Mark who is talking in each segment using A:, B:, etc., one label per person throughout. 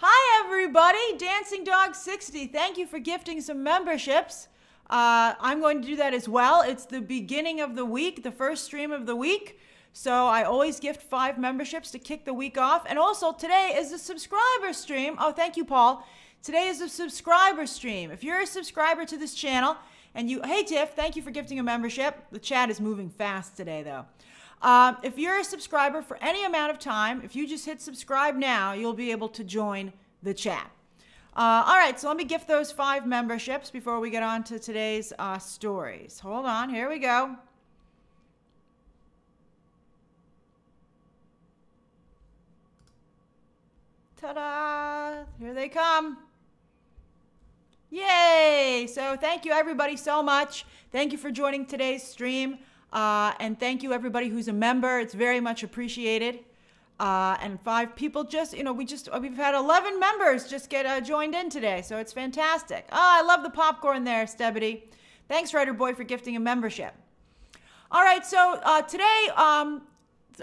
A: Hi, everybody. Dancing Dog 60. Thank you for gifting some memberships. Uh, I'm going to do that as well. It's the beginning of the week, the first stream of the week. So I always gift five memberships to kick the week off. And also, today is a subscriber stream. Oh, thank you, Paul. Today is a subscriber stream. If you're a subscriber to this channel and you, hey, Tiff, thank you for gifting a membership. The chat is moving fast today, though. Um, if you're a subscriber for any amount of time, if you just hit subscribe now, you'll be able to join the chat. Uh, all right, so let me gift those five memberships before we get on to today's uh, stories. Hold on, here we go. Ta da! Here they come. Yay! So, thank you everybody so much. Thank you for joining today's stream. Uh, and thank you everybody who's a member. It's very much appreciated. Uh, and five people just, you know, we just, we've had 11 members just get uh, joined in today. So it's fantastic. Oh, I love the popcorn there, Stebity. Thanks, Writer Boy, for gifting a membership. All right, so uh, today um,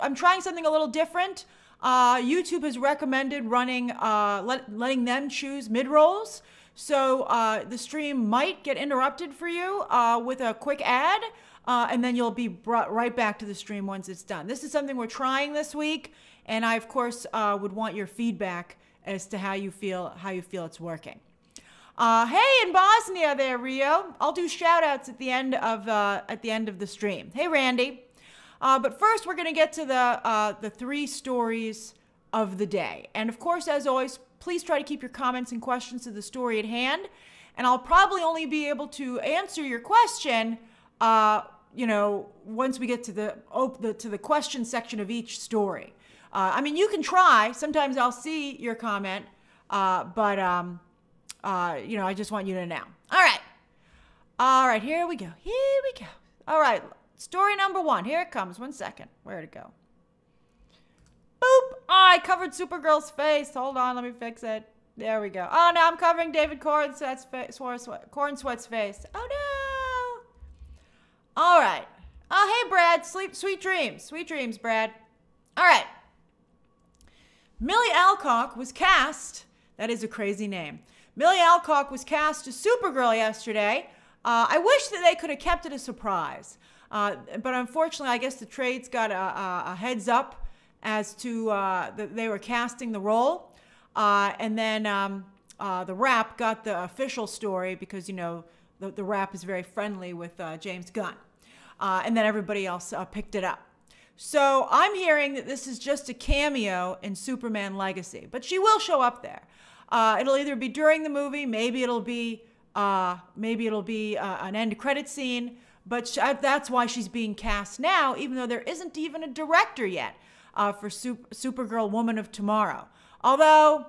A: I'm trying something a little different. Uh, YouTube has recommended running, uh, let, letting them choose mid rolls. So uh, the stream might get interrupted for you uh, with a quick ad, uh, and then you'll be brought right back to the stream once it's done. This is something we're trying this week. And I, of course, uh, would want your feedback as to how you feel how you feel it's working. Uh, hey, in Bosnia, there, Rio. I'll do shout outs at the end of uh, at the end of the stream. Hey, Randy. Uh, but first, we're going to get to the uh, the three stories of the day. And of course, as always, please try to keep your comments and questions to the story at hand. And I'll probably only be able to answer your question, uh, you know, once we get to the, op- the to the question section of each story. Uh, I mean, you can try. Sometimes I'll see your comment, uh, but um, uh, you know, I just want you to know. All right, all right. Here we go. Here we go. All right. Story number one. Here it comes. One second. Where'd it go? Boop. I covered Supergirl's face. Hold on. Let me fix it. There we go. Oh, now I'm covering David Corenswet's face. Corenswet's face. Oh, no. All right. Oh, hey, Brad. Sleep, sweet dreams. Sweet dreams, Brad. All right. Milly Alcock was cast. That is a crazy name. Milly Alcock was cast as Supergirl yesterday. Uh, I wish that they could have kept it a surprise. Uh, but unfortunately, I guess the trades got a, a, a heads up as to uh, that they were casting the role. Uh, and then um, uh, the Wrap got the official story because, you know, the, the Wrap is very friendly with uh, James Gunn. And then everybody else picked it up. So I'm hearing that this is just a cameo in Superman Legacy, but she will show up there. Uh, it'll either be during the movie, maybe it'll be uh, maybe it'll be uh, an end credit scene, but uh, that's why she's being cast now, even though there isn't even a director yet uh, for Super, Supergirl Woman of Tomorrow. Although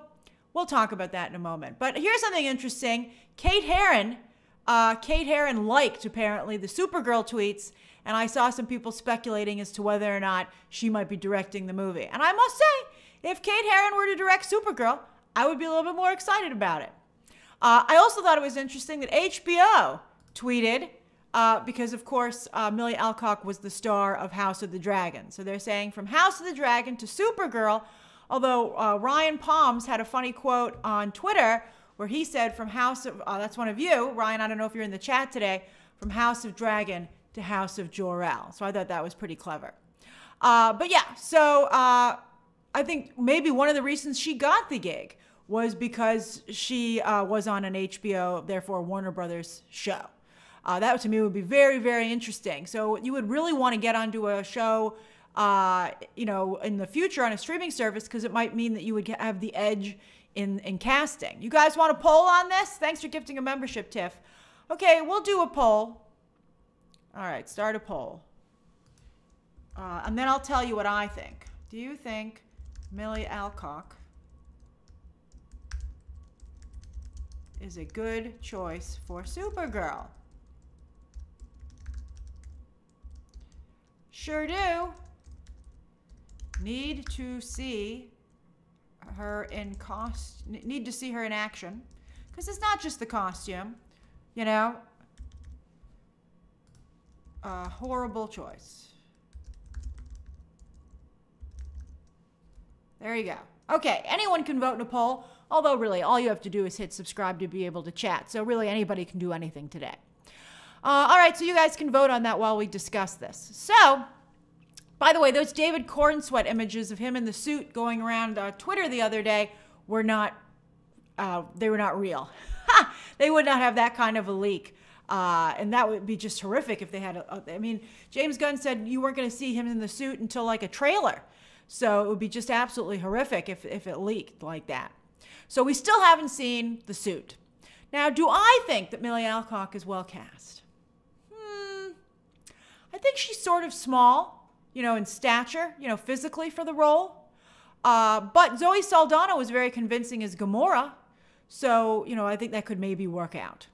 A: we'll talk about that in a moment. But here's something interesting: Kate Herron, uh, Kate Herron liked apparently the Supergirl tweets and I saw some people speculating as to whether or not she might be directing the movie. And I must say, if Kate Herron were to direct Supergirl, I would be a little bit more excited about it. Uh, I also thought it was interesting that HBO tweeted, uh, because of course uh, Milly Alcock was the star of House of the Dragon. So they're saying from House of the Dragon to Supergirl, although uh, Ryan Palms had a funny quote on Twitter where he said from House of, uh, that's one of you, Ryan, I don't know if you're in the chat today, from House of Dragon to House of Jor-El. So I thought that was pretty clever. Uh, but yeah, so uh, I think maybe one of the reasons she got the gig was because she uh, was on an HBO, therefore Warner Brothers show. Uh, that to me would be very, very interesting. So you would really want to get onto a show, uh, you know, in the future on a streaming service because it might mean that you would have the edge in in casting. You guys want a poll on this? Thanks for gifting a membership, Tiff. Okay, we'll do a poll. All right, start a poll. Uh, and then I'll tell you what I think. Do you think Milly Alcock is a good choice for Supergirl? Sure do. Need to see her in cost. Need to see her in action, because it's not just the costume. You know, a horrible choice. There you go. Okay, anyone can vote in a poll. Although, really, all you have to do is hit subscribe to be able to chat. So, really, anybody can do anything today. Uh, all right, so you guys can vote on that while we discuss this. So, by the way, those David Corenswet images of him in the suit going around uh, Twitter the other day were not, uh, they were not real. they would not have that kind of a leak. Uh, and that would be just horrific if they had a. I mean, James Gunn said you weren't going to see him in the suit until like a trailer. So it would be just absolutely horrific if, if it leaked like that. So we still haven't seen the suit. Now, do I think that Milly Alcock is well cast? Hmm. I think she's sort of small, you know, in stature, you know, physically for the role. Uh, but Zoe Saldana was very convincing as Gamora. So, you know, I think that could maybe work out.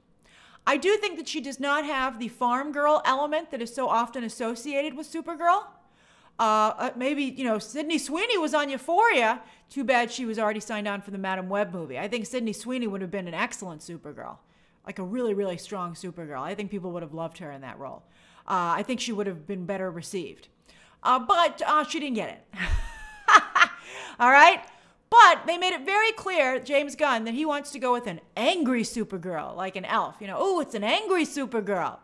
A: I do think that she does not have the farm girl element that is so often associated with Supergirl. Uh, uh, maybe, you know, Sydney Sweeney was on Euphoria. Too bad she was already signed on for the Madame Web movie. I think Sydney Sweeney would have been an excellent Supergirl, like a really, really strong Supergirl. I think people would have loved her in that role. Uh, I think she would have been better received. Uh, but uh, she didn't get it. All right? But they made it very clear, James Gunn, that he wants to go with an angry Supergirl, like an elf. You know, oh, it's an angry Supergirl.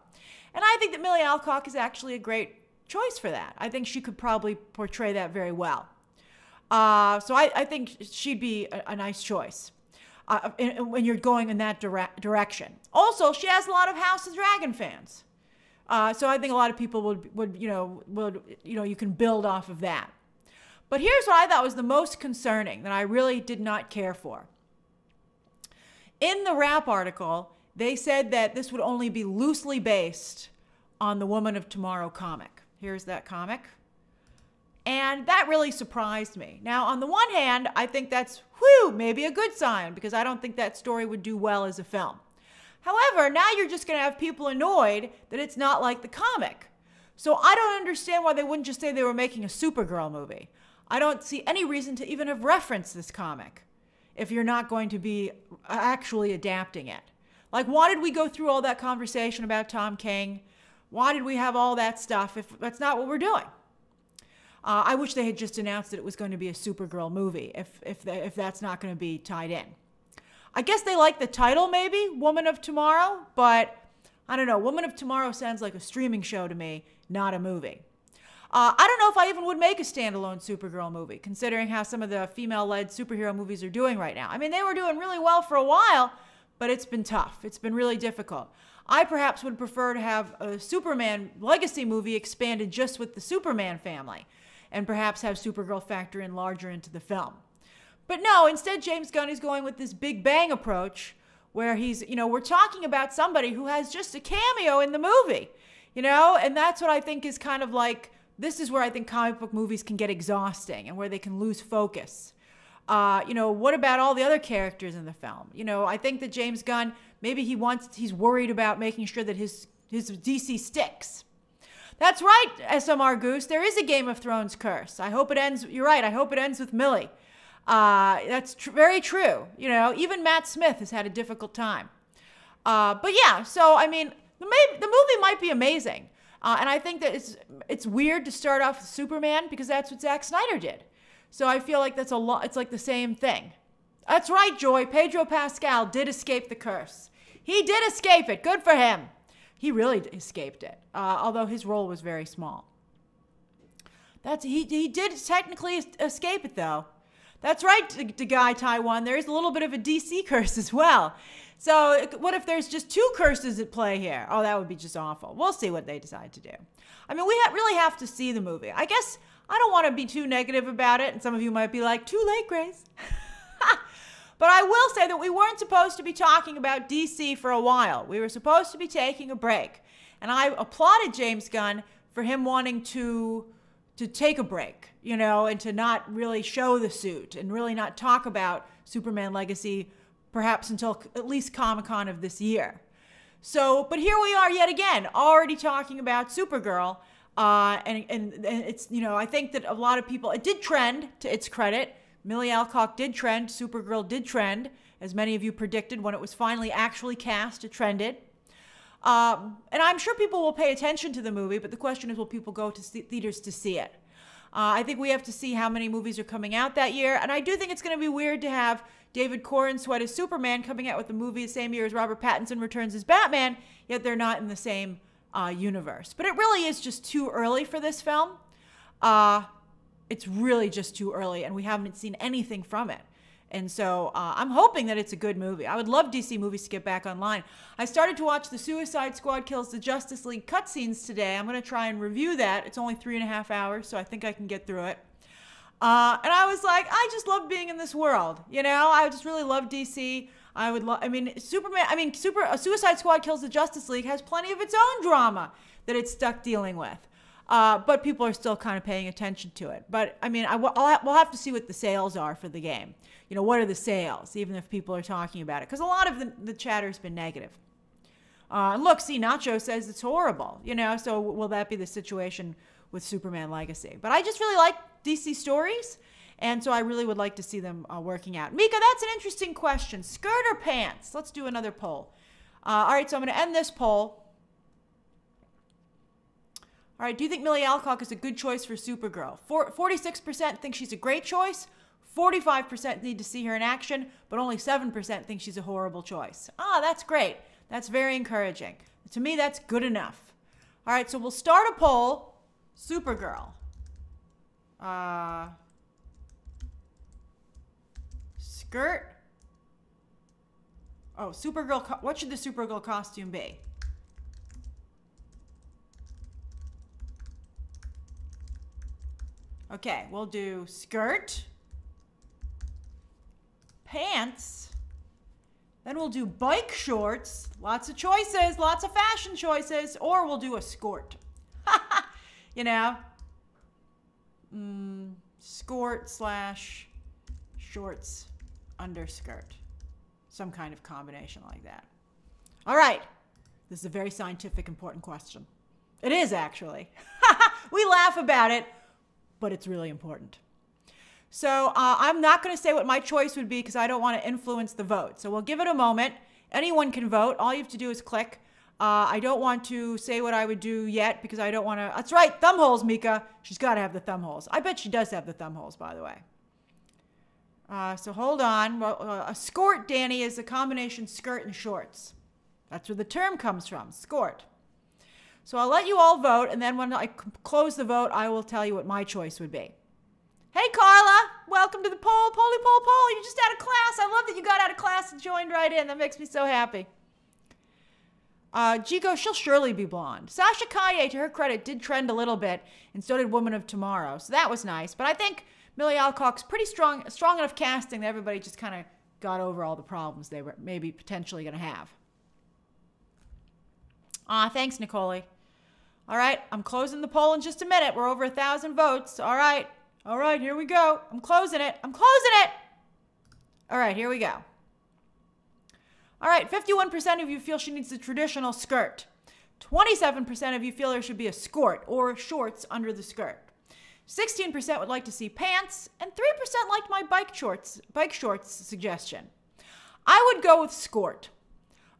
A: And I think that Milly Alcock is actually a great choice for that. I think she could probably portray that very well. Uh, so I, I, think she'd be a, a nice choice uh, in, when you're going in that dire- direction. Also, she has a lot of House of Dragon fans. Uh, so I think a lot of people would, would, you know, would, you know, you can build off of that. But here's what I thought was the most concerning that I really did not care for. In the Wrap article, they said that this would only be loosely based on the Woman of Tomorrow comic. Here's that comic. And that really surprised me. Now, on the one hand, I think that's, whew, maybe a good sign because I don't think that story would do well as a film. However, now you're just going to have people annoyed that it's not like the comic. So I don't understand why they wouldn't just say they were making a Supergirl movie. I don't see any reason to even have referenced this comic if you're not going to be actually adapting it. Like, why did we go through all that conversation about Tom King? Why did we have all that stuff if that's not what we're doing? Uh, I wish they had just announced that it was going to be a Supergirl movie if, if, they, if that's not going to be tied in. I guess they like the title, maybe, Woman of Tomorrow, but I don't know. Woman of Tomorrow sounds like a streaming show to me, not a movie. Uh, I don't know if I even would make a standalone Supergirl movie, considering how some of the female led superhero movies are doing right now. I mean, they were doing really well for a while, but it's been tough. It's been really difficult. I perhaps would prefer to have a Superman legacy movie expanded just with the Superman family, and perhaps have Supergirl factor in larger into the film. But no, instead, James Gunn is going with this big bang approach where he's, you know, we're talking about somebody who has just a cameo in the movie, you know, and that's what I think is kind of like this is where I think comic book movies can get exhausting and where they can lose focus. Uh, you know, what about all the other characters in the film? You know, I think that James Gunn maybe he wants he's worried about making sure that his his DC sticks. That's right, SMR Goose. There is a Game of Thrones curse. I hope it ends. You're right. I hope it ends with Milly. Uh, that's tr- very true. You know, even Matt Smith has had a difficult time. Uh, but yeah, so I mean, the, may- the movie might be amazing. Uh, and I think that it's it's weird to start off with Superman because that's what Zack Snyder did. So I feel like that's a lot. It's like the same thing. That's right, Joy. Pedro Pascal did escape the curse. He did escape it. Good for him. He really escaped it, uh, although his role was very small. That's he. He did technically escape it though. That's right, guy Taiwan. There is a little bit of a DC curse as well. So what if there's just two curses at play here? Oh, that would be just awful. We'll see what they decide to do. I mean, we ha- really have to see the movie. I guess I don't want to be too negative about it, and some of you might be like, too late, Grace. but I will say that we weren't supposed to be talking about DC for a while. We were supposed to be taking a break. And I applauded James Gunn for him wanting to to take a break, you know, and to not really show the suit and really not talk about Superman Legacy perhaps until at least Comic Con of this year. So, but here we are yet again, already talking about Supergirl. Uh, and, and, and it's, you know, I think that a lot of people, it did trend to its credit. Milly Alcock did trend, Supergirl did trend, as many of you predicted when it was finally actually cast, it trended. Um, and I'm sure people will pay attention to the movie, but the question is will people go to theaters to see it? Uh, I think we have to see how many movies are coming out that year. And I do think it's going to be weird to have David Corenswet as Superman coming out with the movie the same year as Robert Pattinson returns as Batman, yet they're not in the same uh, universe. But it really is just too early for this film. Uh, it's really just too early, and we haven't seen anything from it. And so uh, I'm hoping that it's a good movie. I would love DC movies to get back online. I started to watch The Suicide Squad Kills the Justice League cutscenes today. I'm going to try and review that. It's only three and a half hours, so I think I can get through it. Uh, and I was like, I just love being in this world. You know, I just really love DC. I would love. I mean, Superman. I mean, Super. A Suicide Squad kills the Justice League has plenty of its own drama that it's stuck dealing with. Uh, but people are still kind of paying attention to it. But I mean, I, we'll have to see what the sales are for the game. You know, what are the sales, even if people are talking about it? Because a lot of the, the chatter's been negative. Uh, look, see, Nacho says it's horrible. You know, so will that be the situation with Superman Legacy? But I just really like DC stories. And so I really would like to see them uh, working out. Mika, that's an interesting question. Skirt or pants? Let's do another poll. Uh, all right, so I'm going to end this poll. All right, do you think Milly Alcock is a good choice for Supergirl? 46% think she's a great choice. 45% need to see her in action, but only 7% think she's a horrible choice. Ah, that's great. That's very encouraging. To me, that's good enough. All right, so we'll start a poll. Supergirl. Uh, skirt. Oh, Supergirl. What should the Supergirl costume be? Okay, we'll do skirt, pants, then we'll do bike shorts. Lots of choices, lots of fashion choices, or we'll do a skirt. you know, mm, skirt slash shorts underskirt. Some kind of combination like that. All right. This is a very scientific, important question. It is actually. we laugh about it, but it's really important. So uh, I'm not going to say what my choice would be because I don't want to influence the vote. So we'll give it a moment. Anyone can vote. All you have to do is click. Uh, I don't want to say what I would do yet because I don't want to. That's right, thumb holes, Mika. She's got to have the thumb holes. I bet she does have the thumb holes, by the way. Uh, so hold on. Well, uh, a skirt, Danny, is a combination skirt and shorts. That's where the term comes from, skirt. So I'll let you all vote, and then when I close the vote, I will tell you what my choice would be. Hey, Carla, welcome to the poll, Polly, poll poll. You just out of class. I love that you got out of class and joined right in. That makes me so happy. Uh, Jigo, she'll surely be blonde. Sasha Calle, to her credit, did trend a little bit, and so did Woman of Tomorrow. So that was nice. But I think Milly Alcock's pretty strong, strong enough casting that everybody just kind of got over all the problems they were maybe potentially going to have. Ah, thanks, Nicole. All right, I'm closing the poll in just a minute. We're over a thousand votes. All right, all right, here we go. I'm closing it. I'm closing it. All right, here we go. All right, 51% of you feel she needs the traditional skirt. 27% of you feel there should be a skirt or shorts under the skirt. 16% would like to see pants, and 3% liked my bike shorts, bike shorts suggestion. I would go with skirt.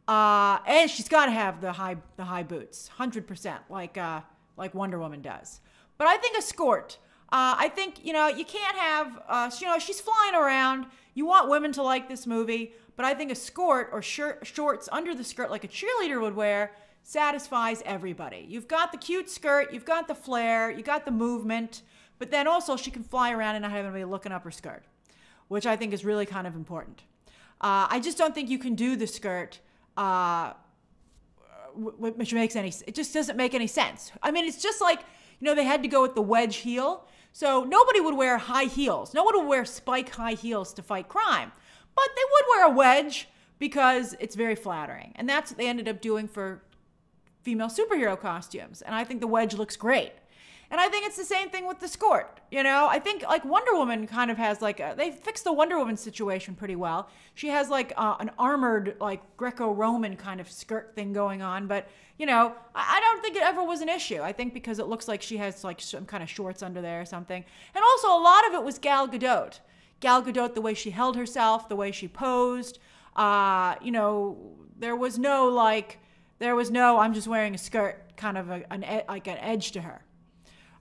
A: Uh, and she's got to have the high the high boots, hundred percent, like uh, like Wonder Woman does. But I think a skirt. Uh, I think you know you can't have uh, you know she's flying around. You want women to like this movie, but I think a skirt or shirt, shorts under the skirt like a cheerleader would wear satisfies everybody. You've got the cute skirt, you've got the flare, you got the movement, but then also she can fly around and not have anybody looking up her skirt, which I think is really kind of important. Uh, I just don't think you can do the skirt uh, which makes any it just doesn't make any sense. I mean, it's just like you know they had to go with the wedge heel, so nobody would wear high heels. No one would wear spike high heels to fight crime, but they would wear a wedge because it's very flattering, and that's what they ended up doing for female superhero costumes. And I think the wedge looks great. And I think it's the same thing with the skirt. You know, I think like Wonder Woman kind of has like a, they fixed the Wonder Woman situation pretty well. She has like uh, an armored like Greco-Roman kind of skirt thing going on, but you know, I, I don't think it ever was an issue. I think because it looks like she has like some kind of shorts under there or something. And also a lot of it was Gal Gadot. Gal Gadot, the way she held herself, the way she posed. Uh, you know, there was no like, there was no I'm just wearing a skirt kind of a, an like an edge to her.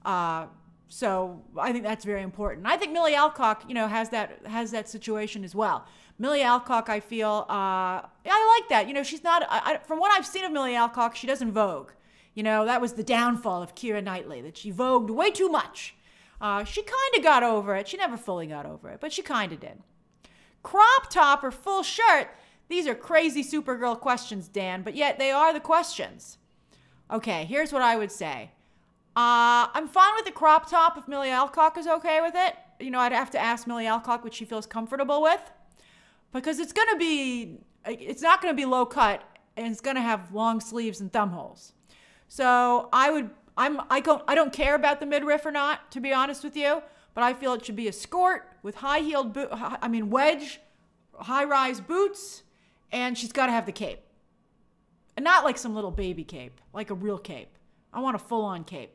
A: Uh, so I think that's very important. I think Milly Alcock, you know, has that has that situation as well. Milly Alcock, I feel, uh, I like that. You know, she's not. I, I, from what I've seen of Milly Alcock, she doesn't vogue. You know, that was the downfall of Kira Knightley that she vogued way too much. Uh, she kind of got over it. She never fully got over it, but she kind of did. Crop top or full shirt. These are crazy Supergirl questions, Dan, but yet they are the questions. Okay, here's what I would say. Uh, I'm fine with the crop top if Milly Alcock is okay with it. You know, I'd have to ask Milly Alcock what she feels comfortable with because it's going to be, it's not going to be low cut and it's going to have long sleeves and thumb holes. So I would, I'm, I don't, I don't care about the midriff or not, to be honest with you, but I feel it should be a skirt with high heeled boot, I mean, wedge, high rise boots, and she's got to have the cape. And not like some little baby cape, like a real cape. I want a full on cape.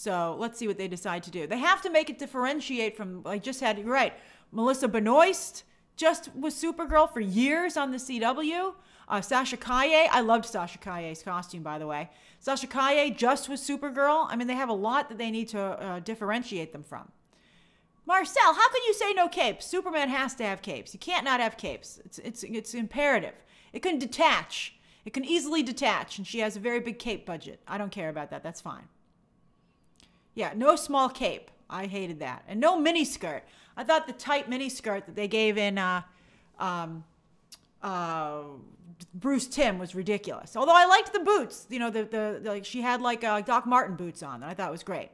A: So let's see what they decide to do. They have to make it differentiate from, I just had, you're right, Melissa Benoist just was Supergirl for years on the CW. Uh, Sasha Calle, I loved Sasha Calle's costume, by the way. Sasha Calle just was Supergirl. I mean, they have a lot that they need to uh, differentiate them from. Marcel, how can you say no capes? Superman has to have capes. You can't not have capes. It's, it's, it's imperative. It can detach. It can easily detach, and she has a very big cape budget. I don't care about that. That's fine. Yeah, no small cape. I hated that. And no mini skirt. I thought the tight mini skirt that they gave in uh, um, uh, Bruce Timm was ridiculous. Although I liked the boots. You know, the, the, the like she had like uh, Doc Martin boots on that I thought was great.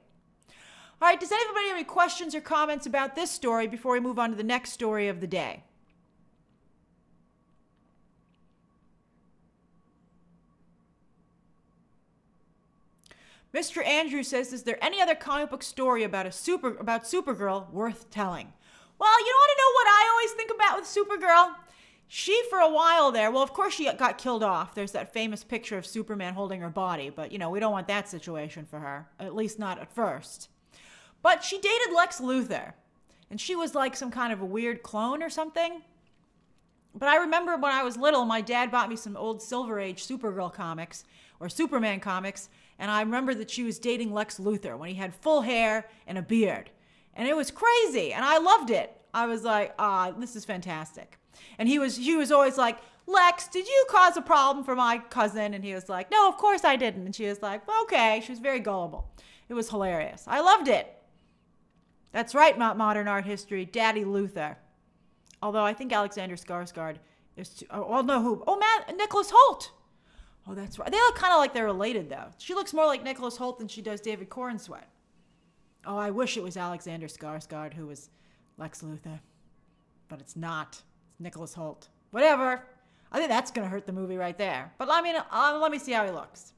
A: All right, does anybody have any questions or comments about this story before we move on to the next story of the day? Mr. Andrews says, "Is there any other comic book story about a super about Supergirl worth telling?" Well, you want to know what I always think about with Supergirl? She, for a while there, well, of course she got killed off. There's that famous picture of Superman holding her body, but you know we don't want that situation for her, at least not at first. But she dated Lex Luthor, and she was like some kind of a weird clone or something. But I remember when I was little, my dad bought me some old Silver Age Supergirl comics or Superman comics, and I remember that she was dating Lex Luthor when he had full hair and a beard. And it was crazy, and I loved it. I was like, ah, this is fantastic. And he was he was always like, Lex, did you cause a problem for my cousin? And he was like, No, of course I didn't. And she was like, Okay. She was very gullible. It was hilarious. I loved it. That's right, modern art history. Daddy Luthor. Although I think Alexander Skarsgård is. Too, oh, well, no, who? Oh, man, Nicholas Hoult. Oh, that's right. They look kind of like they're related, though. She looks more like Nicholas Hoult than she does David Corenswet. Oh, I wish it was Alexander Skarsgård who was Lex Luthor, but it's not. It's Nicholas Hoult. Whatever. I think that's gonna hurt the movie right there. But I mean, uh, let me see how he looks.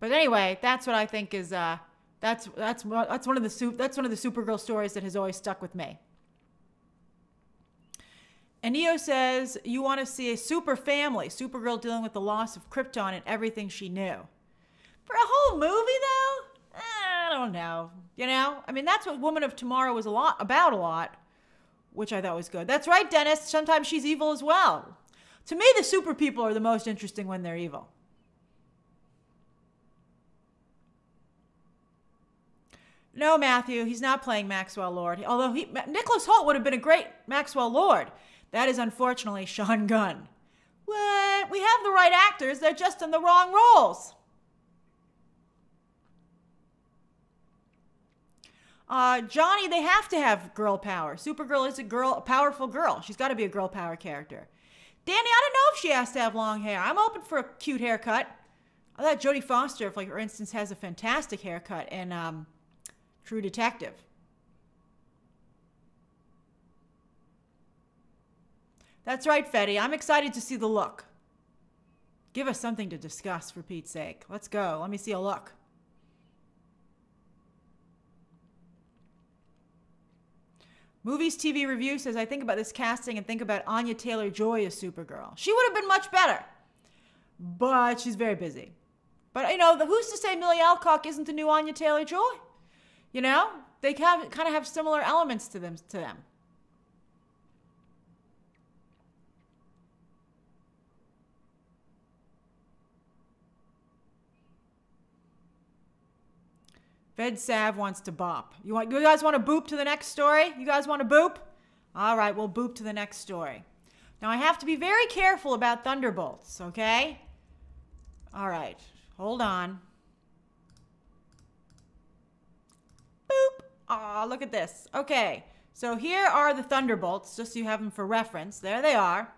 A: But anyway, that's what I think is. Uh, that's that's that's one of the that's one of the Supergirl stories that has always stuck with me. And Neo says, You want to see a super family, Supergirl dealing with the loss of Krypton and everything she knew. For a whole movie, though? Eh, I don't know. You know? I mean, that's what Woman of Tomorrow was a lot about a lot, which I thought was good. That's right, Dennis. Sometimes she's evil as well. To me, the super people are the most interesting when they're evil. No, Matthew, he's not playing Maxwell Lord. Although he, Nicholas Hoult would have been a great Maxwell Lord. That is unfortunately Sean Gunn. We have the right actors, they're just in the wrong roles. Uh, Johnny, they have to have girl power. Supergirl is a girl, a powerful girl. She's got to be a girl power character. Danny, I don't know if she has to have long hair. I'm open for a cute haircut. I thought Jodie Foster, for instance, has a fantastic haircut in um, True Detective. That's right, Fetty. I'm excited to see the look. Give us something to discuss, for Pete's sake. Let's go. Let me see a look. Movies TV Review says, I think about this casting and think about Anya Taylor Joy as Supergirl. She would have been much better, but she's very busy. But, you know, who's to say Milly Alcock isn't the new Anya Taylor Joy? You know, they kind of have similar elements to them. To them. Ved Sav wants to bop. You want? You guys want to boop to the next story? You guys want to boop? All right, we'll boop to the next story. Now I have to be very careful about thunderbolts. Okay. All right. Hold on. Boop. Aw, look at this. Okay. So here are the thunderbolts, just so you have them for reference. There they are.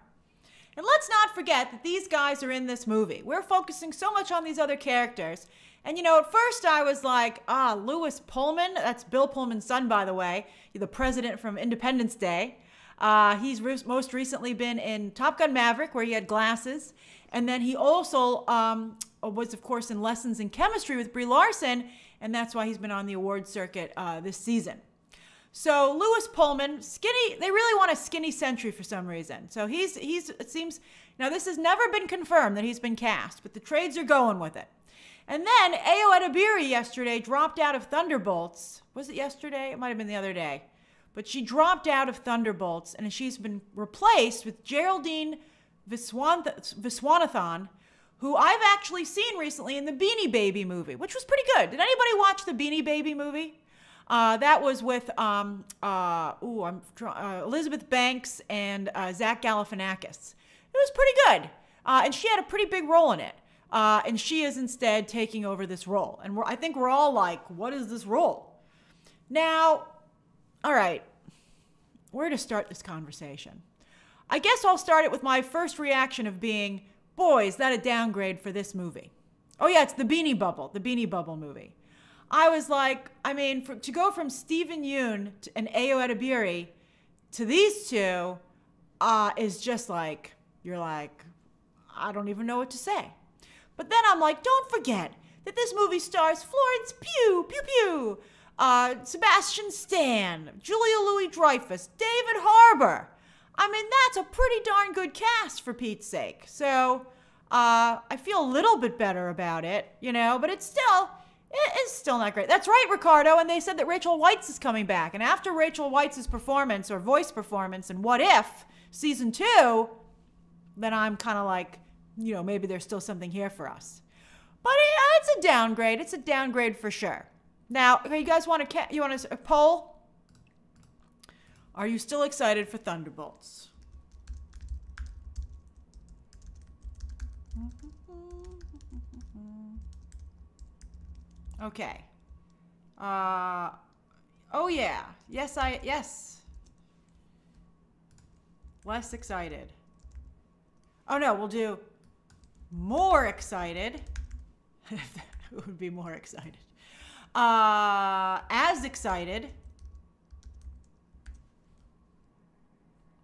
A: And let's not forget that these guys are in this movie. We're focusing so much on these other characters. And you know, at first I was like, ah, Lewis Pullman. That's Bill Pullman's son, by the way, the president from Independence Day. Uh, he's re- most recently been in Top Gun Maverick, where he had glasses. And then he also um, was, of course, in Lessons in Chemistry with Brie Larson. And that's why he's been on the award circuit uh, this season. So Lewis Pullman, skinny. They really want a skinny Sentry for some reason. So he's he's it seems now this has never been confirmed that he's been cast, but the trades are going with it. And then Ayo Edebiri yesterday dropped out of Thunderbolts. Was it yesterday? It might have been the other day. But she dropped out of Thunderbolts and she's been replaced with Geraldine Viswanathan, who I've actually seen recently in the Beanie Baby movie, which was pretty good. Did anybody watch the Beanie Baby movie? Uh, that was with um, uh, ooh, I'm uh, Elizabeth Banks and uh, Zach Galifianakis. It was pretty good, uh, and she had a pretty big role in it. Uh, and she is instead taking over this role, and I think we're all like, "What is this role?" Now, all right, where to start this conversation? I guess I'll start it with my first reaction of being, "Boy, is that a downgrade for this movie?" Oh yeah, it's the Beanie Bubble, the Beanie Bubble movie. I was like, I mean, for, to go from Steven Yeun and Ayo Edebiri to these two uh, is just like, you're like, I don't even know what to say. But then I'm like, don't forget that this movie stars Florence Pugh, Pew Pew, uh, Sebastian Stan, Julia Louis Dreyfus, David Harbour. I mean, that's a pretty darn good cast for Pete's sake. So uh, I feel a little bit better about it, you know, but it's still it is still not great. That's right, Ricardo. And they said that Rachel Weisz is coming back. And after Rachel Weisz's performance or voice performance and What If season two, then I'm kind of like, you know, maybe there's still something here for us. But it's a downgrade. It's a downgrade for sure. Now, you guys want to you want to poll? Are you still excited for Thunderbolts? Okay. Uh, oh yeah. Yes, I, yes. Less excited. Oh no, we'll do more excited. it would be more excited. Uh, as excited.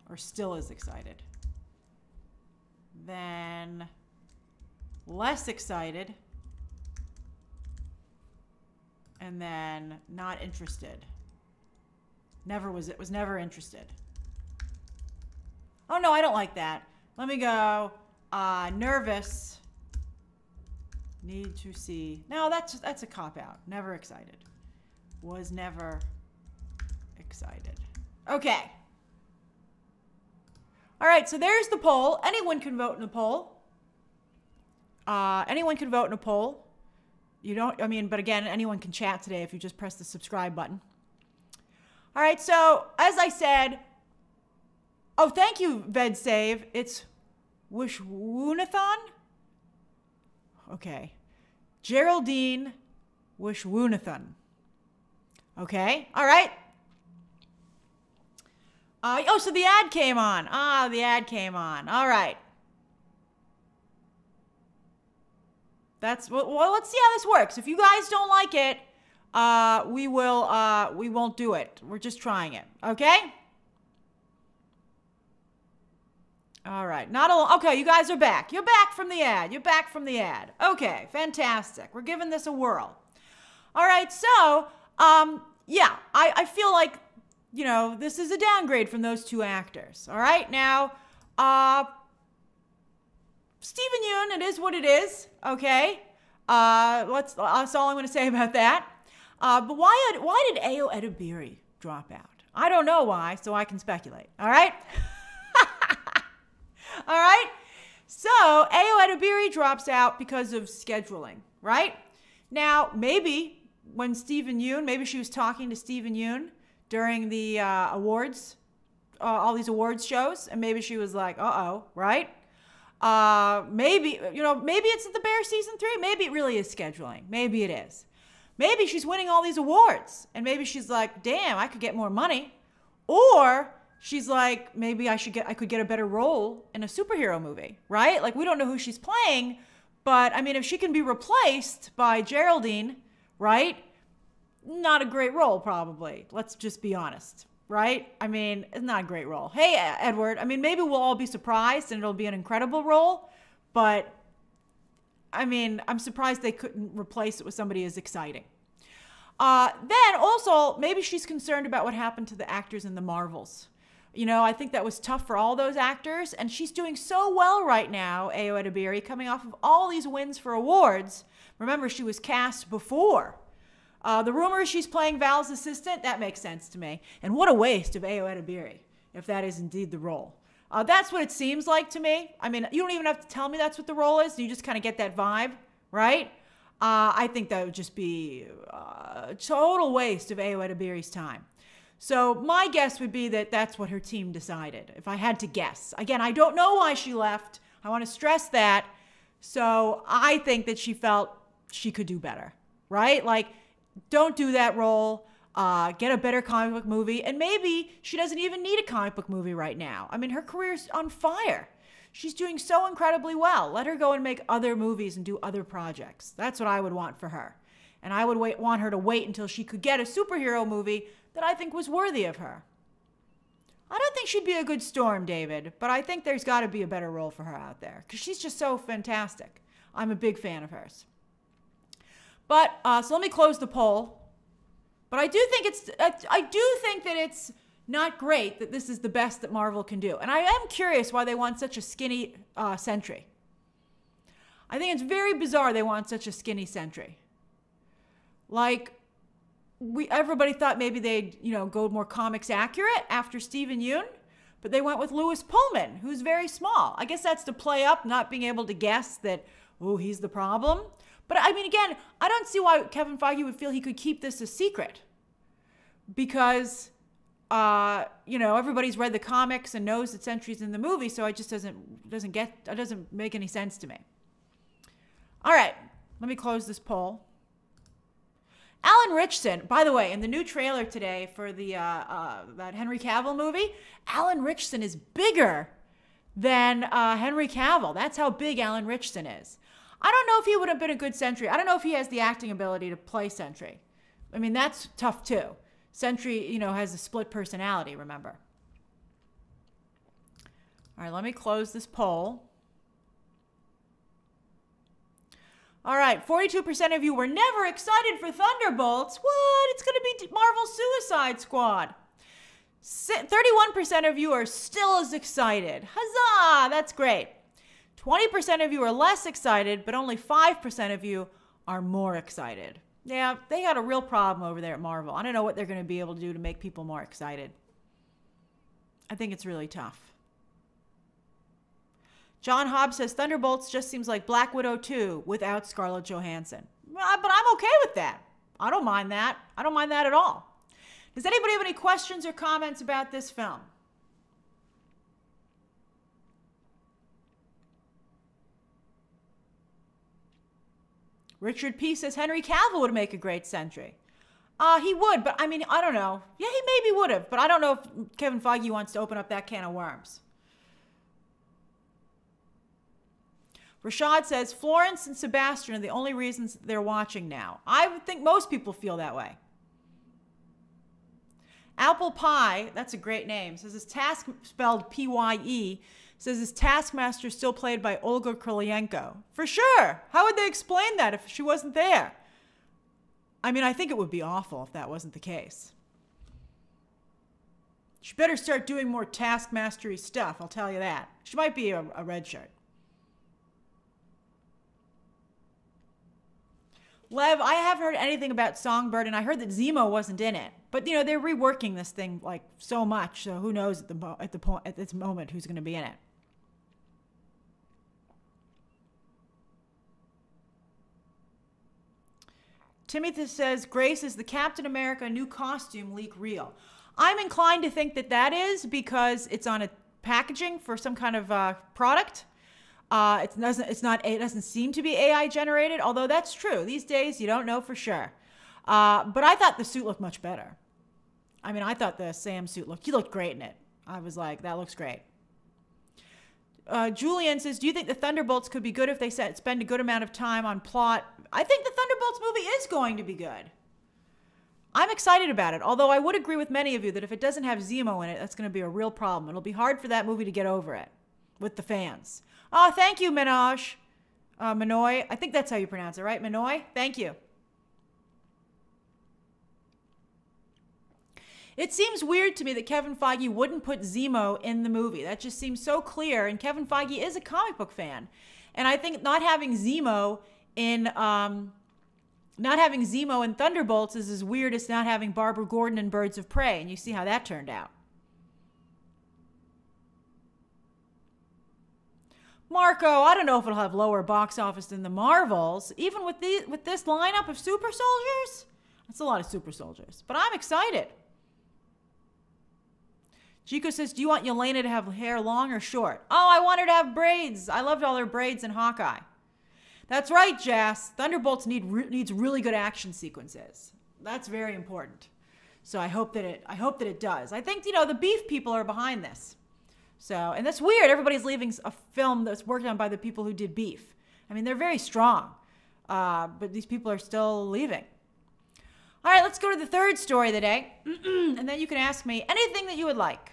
A: Or still as excited. Then less excited and then not interested. Never was it was never interested. Oh no, I don't like that. Let me go. Uh, nervous. Need to see. No, that's that's a cop out. Never excited. Was never excited. Okay. All right, so there's the poll. Anyone can vote in a poll. Uh, anyone can vote in a poll. You don't, I mean, but again, anyone can chat today if you just press the subscribe button. All right, so as I said, oh, thank you, VedSave. It's Wishwoonathon? Okay. Geraldine Wishwoonathon. Okay, all right. Uh, oh, so the ad came on. Ah, the ad came on. All right. That's well, well, let's see how this works. If you guys don't like it, uh, we will uh, we won't do it. We're just trying it. Okay? All right. Not a okay, you guys are back. You're back from the ad. You're back from the ad. Okay, fantastic. We're giving this a whirl. All right, so um, yeah, I, I feel like you know, this is a downgrade from those two actors. All right, now, uh, Steven Yeun, it is what it is. Okay, uh, let's. That's all I'm going to say about that. Uh, but why? Why did Ayo Edebiri drop out? I don't know why, so I can speculate. All right. all right. So Ayo Edebiri drops out because of scheduling. Right now, maybe when Steven Yeun, maybe she was talking to Steven Yeun during the uh, awards, uh, all these awards shows, and maybe she was like, uh oh, right? Uh, maybe, you know, maybe it's the Bear season three. Maybe it really is scheduling. Maybe it is. Maybe she's winning all these awards, and maybe she's like, damn, I could get more money. Or she's like, maybe I should get, I could get a better role in a superhero movie, right? Like, we don't know who she's playing, but I mean, if she can be replaced by Geraldine, right? Not a great role, probably. Let's just be honest, right? I mean, it's not a great role. Hey, Edward, I mean, maybe we'll all be surprised and it'll be an incredible role, but I mean, I'm surprised they couldn't replace it with somebody as exciting. Uh, then also, maybe she's concerned about what happened to the actors in the Marvels. You know, I think that was tough for all those actors, and she's doing so well right now, Ayo Edebiri, coming off of all these wins for awards. Remember, she was cast before. Uh, the rumor is she's playing Val's assistant. That makes sense to me. And what a waste of Ayo Edebiri, if that is indeed the role. Uh, that's what it seems like to me. I mean, you don't even have to tell me that's what the role is. You just kind of get that vibe, right? Uh, I think that would just be uh, a total waste of Ayo Edebiri's time. So my guess would be that that's what her team decided, if I had to guess. Again, I don't know why she left. I want to stress that. So I think that she felt she could do better, right? Like, don't do that role. Uh, get a better comic book movie. And maybe she doesn't even need a comic book movie right now. I mean, her career's on fire. She's doing so incredibly well. Let her go and make other movies and do other projects. That's what I would want for her. And I would wait, want her to wait until she could get a superhero movie that I think was worthy of her. I don't think she'd be a good Storm, David, but I think there's got to be a better role for her out there because she's just so fantastic. I'm a big fan of hers. But uh, so let me close the poll. But I do think it's I do think that it's not great that this is the best that Marvel can do, and I am curious why they want such a skinny uh, Sentry. I think it's very bizarre they want such a skinny Sentry. Like we everybody thought maybe they'd you know go more comics accurate after Steven Yeun, but they went with Lewis Pullman, who's very small. I guess that's to play up not being able to guess that oh he's the problem. But I mean again, I don't see why Kevin Feige would feel he could keep this a secret, because. Uh, you know, everybody's read the comics and knows that Sentry's in the movie, so it just doesn't doesn't get it doesn't make any sense to me. All right, let me close this poll. Alan Ritchson, by the way, in the new trailer today for the uh, uh, that Henry Cavill movie, Alan Ritchson is bigger than uh, Henry Cavill. That's how big Alan Ritchson is. I don't know if he would have been a good Sentry. I don't know if he has the acting ability to play Sentry. I mean, that's tough too. Sentry, you know, has a split personality. Remember. All right, let me close this poll. All right, 42% of you were never excited for Thunderbolts. What? It's going to be Marvel Suicide Squad. 31% of you are still as excited. Huzzah! That's great. 20% of you are less excited, but only 5% of you are more excited. Yeah, they got a real problem over there at Marvel. I don't know what they're going to be able to do to make people more excited. I think it's really tough. John Hobbs says Thunderbolts just seems like Black Widow 2 without Scarlett Johansson. Uh, but I'm okay with that. I don't mind that. I don't mind that at all. Does anybody have any questions or comments about this film? Richard P says Henry Cavill would make a great Sentry. Uh, he would, but I mean, I don't know. Yeah, he maybe would have, but I don't know if Kevin Feige wants to open up that can of worms. Rashad says Florence and Sebastian are the only reasons they're watching now. I would think most people feel that way. Apple Pie, that's a great name, says his task spelled P Y E, says his taskmaster still played by Olga Kurylenko. For sure. How would they explain that if she wasn't there? I mean, I think it would be awful if that wasn't the case. She better start doing more taskmastery stuff, I'll tell you that. She might be a, a red shirt. Lev, I haven't heard anything about Songbird, and I heard that Zemo wasn't in it. But you know they're reworking this thing like so much, so who knows at the at the point at this moment who's going to be in it. Timothy says Grace is the Captain America new costume leak real. I'm inclined to think that that is because it's on a packaging for some kind of uh, product. Uh, it doesn't. It's not. It doesn't seem to be AI generated. Although that's true. These days, you don't know for sure. Uh, but I thought the suit looked much better. I mean, I thought the Sam suit looked. He looked great in it. I was like, that looks great. Uh, Julian says, "Do you think the Thunderbolts could be good if they set, spend a good amount of time on plot?" I think the Thunderbolts movie is going to be good. I'm excited about it. Although I would agree with many of you that if it doesn't have Zemo in it, that's going to be a real problem. It'll be hard for that movie to get over it with the fans. Oh, thank you, Minaj. Uh, Minoy. I think that's how you pronounce it, right? Minoy? Thank you. It seems weird to me that Kevin Feige wouldn't put Zemo in the movie. That just seems so clear. And Kevin Feige is a comic book fan. And I think not having Zemo in um, not having Zemo in Thunderbolts is as weird as not having Barbara Gordon in Birds of Prey. And you see how that turned out. Marco, I don't know if it'll have lower box office than the Marvels. Even with the with this lineup of super soldiers, that's a lot of super soldiers. But I'm excited. Chico says, Do you want Yelena to have hair long or short? Oh, I want her to have braids. I loved all her braids in Hawkeye. That's right, Jas. Thunderbolts need re- needs really good action sequences. That's very important. So I hope that it I hope that it does. I think you know the beef people are behind this. So and that's weird. Everybody's leaving a film that's worked on by the people who did Beef. I mean, they're very strong, uh, but these people are still leaving. All right, let's go to the third story of the day, and then you can ask me anything that you would like.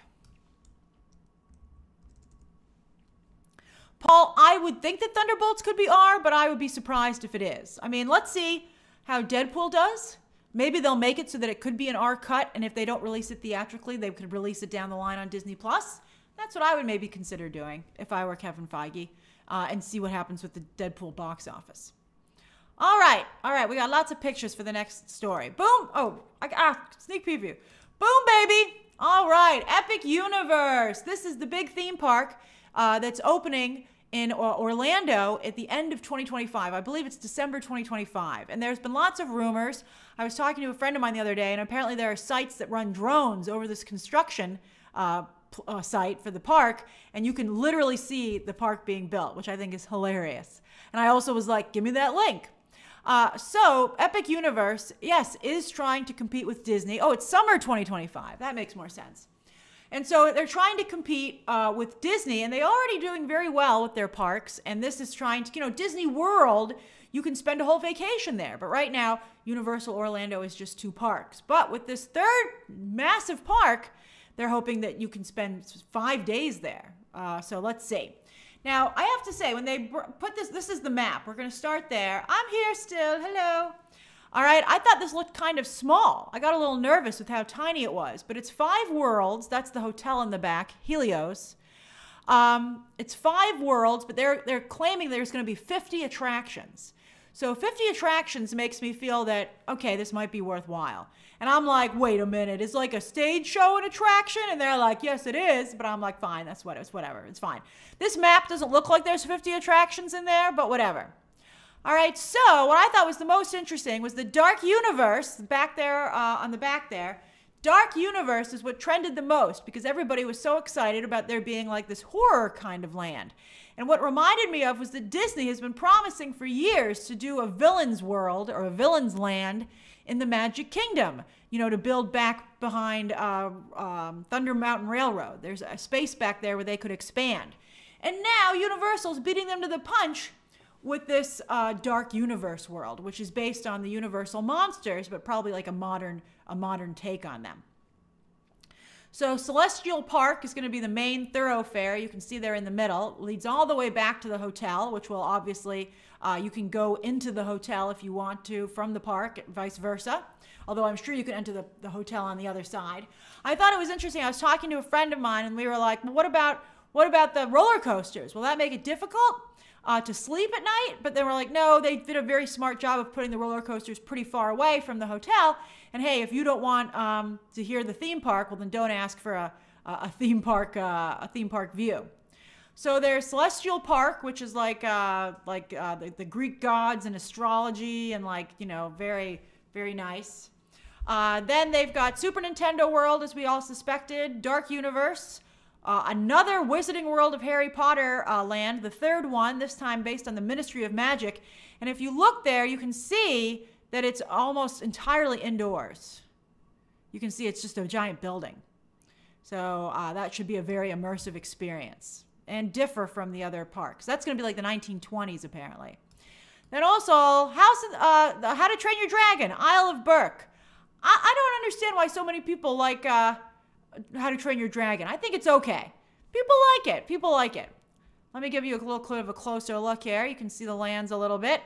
A: Paul, I would think that Thunderbolts could be R, but I would be surprised if it is. I mean, let's see how Deadpool does. Maybe they'll make it so that it could be an R cut, and if they don't release it theatrically, they could release it down the line on Disney Plus. That's what I would maybe consider doing if I were Kevin Feige, uh, and see what happens with the Deadpool box office. All right, all right, we got lots of pictures for the next story. Boom! Oh, I, ah, sneak preview. Boom, baby! All right, Epic Universe. This is the big theme park uh, that's opening in Orlando at the end of 2025. I believe it's December 2025. And there's been lots of rumors. I was talking to a friend of mine the other day, and apparently there are sites that run drones over this construction uh, uh, site for the park, and you can literally see the park being built, which I think is hilarious. And I also was like, give me that link. Uh, so, Epic Universe, yes, is trying to compete with Disney. Oh, it's summer 2025. That makes more sense. And so they're trying to compete uh, with Disney, and they're already doing very well with their parks. And this is trying to, you know, Disney World, you can spend a whole vacation there. But right now, Universal Orlando is just two parks. But with this third massive park, they're hoping that you can spend five days there. Uh, so let's see. Now, I have to say, when they put this, this is the map. We're going to start there. I'm here still. Hello. All right, I thought this looked kind of small. I got a little nervous with how tiny it was, but it's five worlds. That's the hotel in the back, Helios. Um, it's five worlds, but they're they're claiming there's going to be 50 attractions. So 50 attractions makes me feel that okay, this might be worthwhile. And I'm like, wait a minute, it's like a stage show an attraction? And they're like, yes, it is. But I'm like, fine, that's what it's whatever, it's fine. This map doesn't look like there's 50 attractions in there, but whatever. All right, so what I thought was the most interesting was the Dark Universe back there uh, on the back there. Dark Universe is what trended the most because everybody was so excited about there being like this horror kind of land. And what reminded me of was that Disney has been promising for years to do a villain's world or a villain's land in the Magic Kingdom, you know, to build back behind uh, um, Thunder Mountain Railroad. There's a space back there where they could expand. And now Universal's beating them to the punch with this uh, dark universe world, which is based on the Universal monsters, but probably like a modern a modern take on them. So Celestial Park is going to be the main thoroughfare. You can see there in the middle. It leads all the way back to the hotel, which will obviously uh, you can go into the hotel if you want to from the park, vice versa. Although I'm sure you can enter the, the hotel on the other side. I thought it was interesting. I was talking to a friend of mine, and we were like, "Well, what about what about the roller coasters? Will that make it difficult?" Uh, to sleep at night. But then we're like, no, they did a very smart job of putting the roller coasters pretty far away from the hotel. And hey, if you don't want um, to hear the theme park, well, then don't ask for a, a theme park uh, a theme park view. So there's Celestial Park, which is like uh, like uh, the, the Greek gods and astrology and like you know very very nice. Uh, then they've got Super Nintendo World, as we all suspected, Dark Universe, uh, another Wizarding World of Harry Potter uh, land, the third one, this time based on the Ministry of Magic. And if you look there, you can see that it's almost entirely indoors. You can see it's just a giant building. So uh, that should be a very immersive experience and differ from the other parks. That's going to be like the 1920s, apparently. Then also, House of, uh, How to Train Your Dragon, Isle of Berk. I, I don't understand why so many people like uh, How to Train Your Dragon. I think it's okay. People like it. People like it. Let me give you a little bit of a closer look here. You can see the lands a little bit.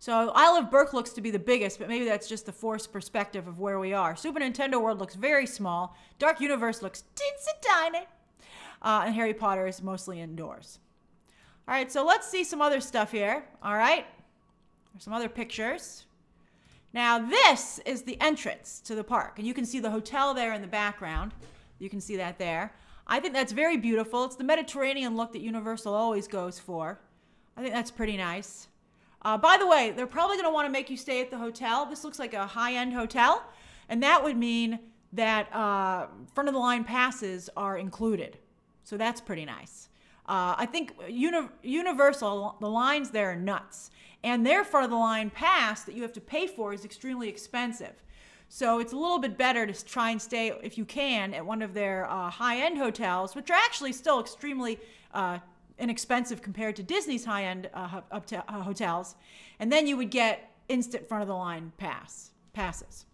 A: So Isle of Berk looks to be the biggest, but maybe that's just the forced perspective of where we are. Super Nintendo World looks very small. Dark Universe looks teensy tiny. Uh, and Harry Potter is mostly indoors. All right, so let's see some other stuff here. All right, there's some other pictures. Now, this is the entrance to the park, and you can see the hotel there in the background. You can see that there. I think that's very beautiful. It's the Mediterranean look that Universal always goes for. I think that's pretty nice. Uh, by the way, they're probably going to want to make you stay at the hotel. This looks like a high-end hotel, and that would mean that uh, front of the line passes are included. So that's pretty nice. Uh, I think uni- Universal, the lines there are nuts. And of the line pass that you have to pay for is extremely expensive. So it's a little bit better to try and stay, if you can, at one of their uh, high end hotels, which are actually still extremely uh, inexpensive compared to Disney's high end uh, uh, hotels. And then you would get instant front of the line pass passes.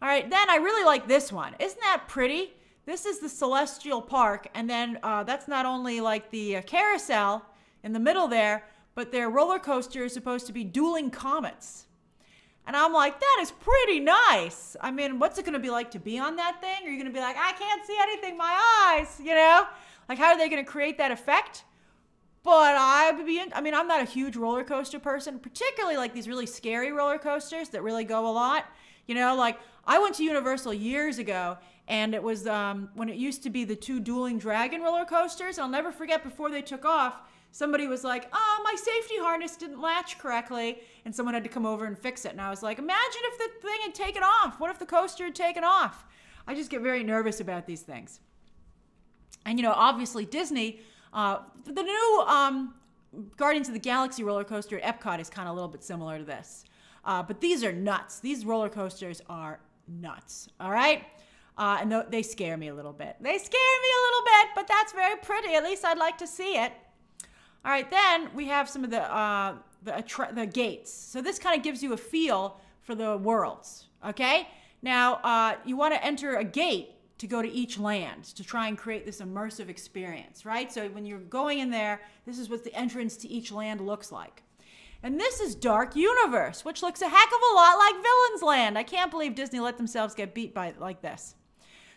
A: All right, then I really like this one. Isn't that pretty? This is the Celestial Park, and then uh, that's not only like the uh, carousel in the middle there, but their roller coaster is supposed to be dueling comets. And I'm like, that is pretty nice. I mean, what's it going to be like to be on that thing? Are you going to be like, I can't see anything, my eyes, you know? Like, how are they going to create that effect? But I would be, in, I mean, I'm not a huge roller coaster person, particularly like these really scary roller coasters that really go a lot. You know, like I went to Universal years ago and it was um, when it used to be the two dueling dragon roller coasters. I'll never forget before they took off, somebody was like, "Oh, my safety harness didn't latch correctly," and someone had to come over and fix it. And I was like, "Imagine if the thing had taken off. What if the coaster had taken off?" I just get very nervous about these things. And you know, obviously Disney, uh, the new um, Guardians of the Galaxy roller coaster at Epcot is kind of a little bit similar to this. Uh, but these are nuts. These roller coasters are nuts. All right. Uh, and th- they scare me a little bit. They scare me a little bit, but that's very pretty. At least I'd like to see it. All right, then we have some of the uh, the, the gates. So this kind of gives you a feel for the worlds. Okay. Now uh, you want to enter a gate to go to each land to try and create this immersive experience, right? So when you're going in there, this is what the entrance to each land looks like. And this is Dark Universe, which looks a heck of a lot like Villains Land. I can't believe Disney let themselves get beat by like this.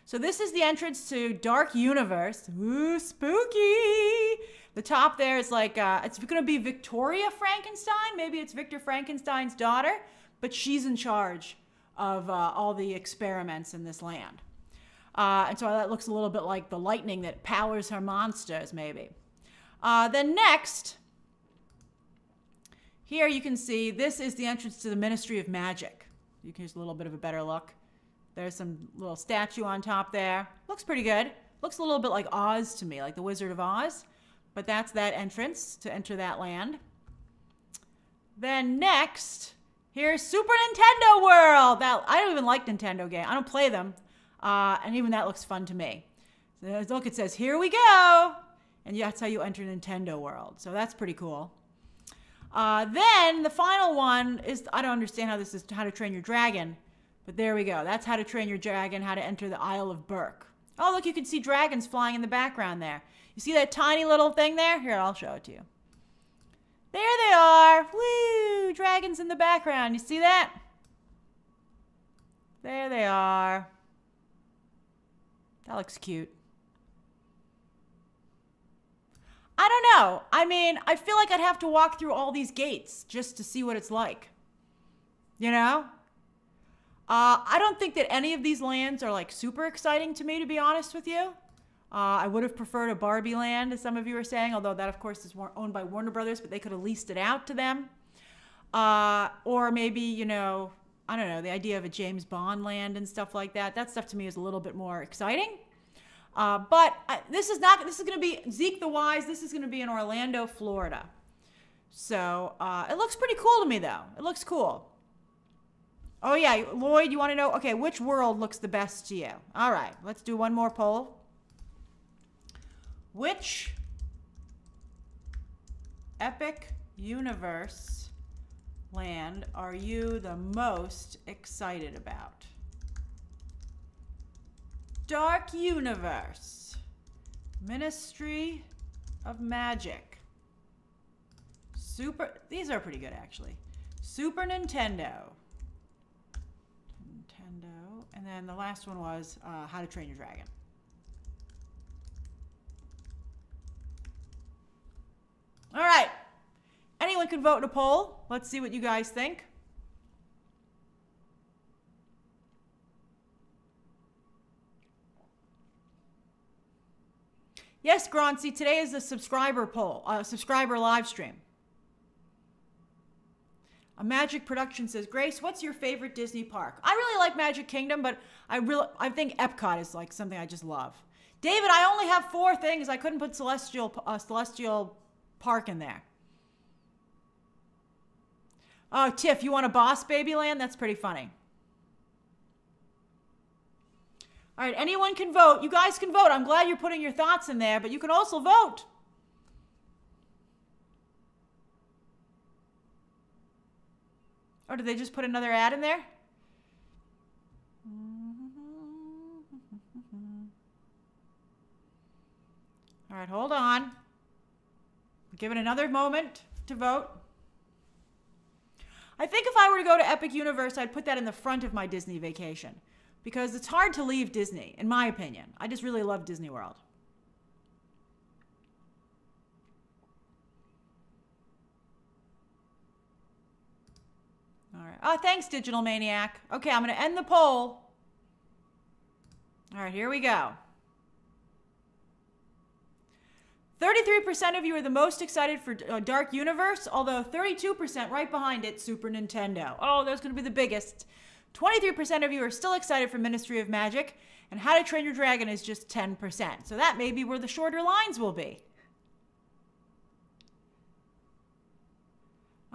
A: So this is the entrance to Dark Universe. Ooh, spooky. The top there is like, uh, it's to be Victoria Frankenstein. Maybe it's Victor Frankenstein's daughter, but she's in charge of uh, all the experiments in this land. Uh, and so that looks a little bit like the lightning that powers her monsters, maybe. Uh, then next, here you can see this is the entrance to the Ministry of Magic. You can use a little bit of a better look. There's some little statue on top there. Looks pretty good. Looks a little bit like Oz to me, like the Wizard of Oz. But that's that entrance to enter that land. Then next, here's Super Nintendo World. That I don't even like Nintendo games. I don't play them, uh, and even that looks fun to me. So look, it says "Here we go," and that's how you enter Nintendo World. So that's pretty cool. Uh, then the final one is I don't understand how this is How to Train Your Dragon. But there we go. That's how to train your dragon, how to enter the Isle of Berk. Oh, look, you can see dragons flying in the background there. You see that tiny little thing there? Here, I'll show it to you. There they are. Woo! Dragons in the background. You see that? There they are. That looks cute. I don't know. I mean, I feel like I'd have to walk through all these gates just to see what it's like. You know? Uh, I don't think that any of these lands are like super exciting to me, to be honest with you. Uh, I would have preferred a Barbie Land, as some of you are saying, although that, of course, is owned by Warner Brothers, but they could have leased it out to them. Uh, or maybe, you know, I don't know, the idea of a James Bond land and stuff like that. That stuff to me is a little bit more exciting. Uh, but uh, this is not, this is going to be Zeke the Wise. This is going to be in Orlando, Florida. So uh, it looks pretty cool to me, though. It looks cool. Oh, yeah. Lloyd, you want to know? Okay, which world looks the best to you? All right, let's do one more poll. Which epic universe land are you the most excited about? Dark Universe, Ministry of Magic, Super, these are pretty good actually. Super Nintendo, and then the last one was uh, How to Train Your Dragon. All right. Anyone can vote in a poll. Let's see what you guys think. Yes, Groncy, today is a subscriber poll, a subscriber live stream. A Magic Production says, Grace, what's your favorite Disney park? I really like Magic Kingdom, but I really I think Epcot is like something I just love. David, I only have four things. I couldn't put Celestial uh, Celestial Park in there. Oh, Tiff, you want a Boss Babyland? That's pretty funny. All right, anyone can vote. You guys can vote. I'm glad you're putting your thoughts in there, but you can also vote. Or did they just put another ad in there? All right, hold on. Give it another moment to vote. I think if I were to go to Epic Universe, I'd put that in the front of my Disney vacation because it's hard to leave Disney, in my opinion. I just really love Disney World. All right. Oh, thanks, Digital Maniac. Okay, I'm going to end the poll. All right, here we go. 33% of you are the most excited for uh, Dark Universe, although 32% right behind it, Super Nintendo. Oh, that's going to be the biggest. 23% of you are still excited for Ministry of Magic, and How to Train Your Dragon is just 10%. So that may be where the shorter lines will be.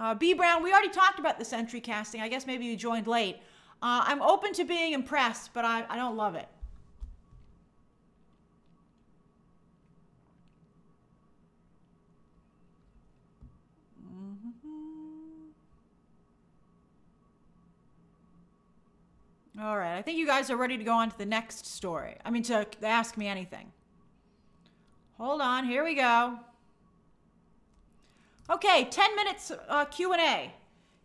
A: Uh, B. Brown, we already talked about the Sentry casting. I guess maybe you joined late. Uh, I'm open to being impressed, but I, I don't love it. All right, I think you guys are ready to go on to the next story. I mean, to ask me anything. Hold on, here we go. Okay, 10 minutes uh, Q&A.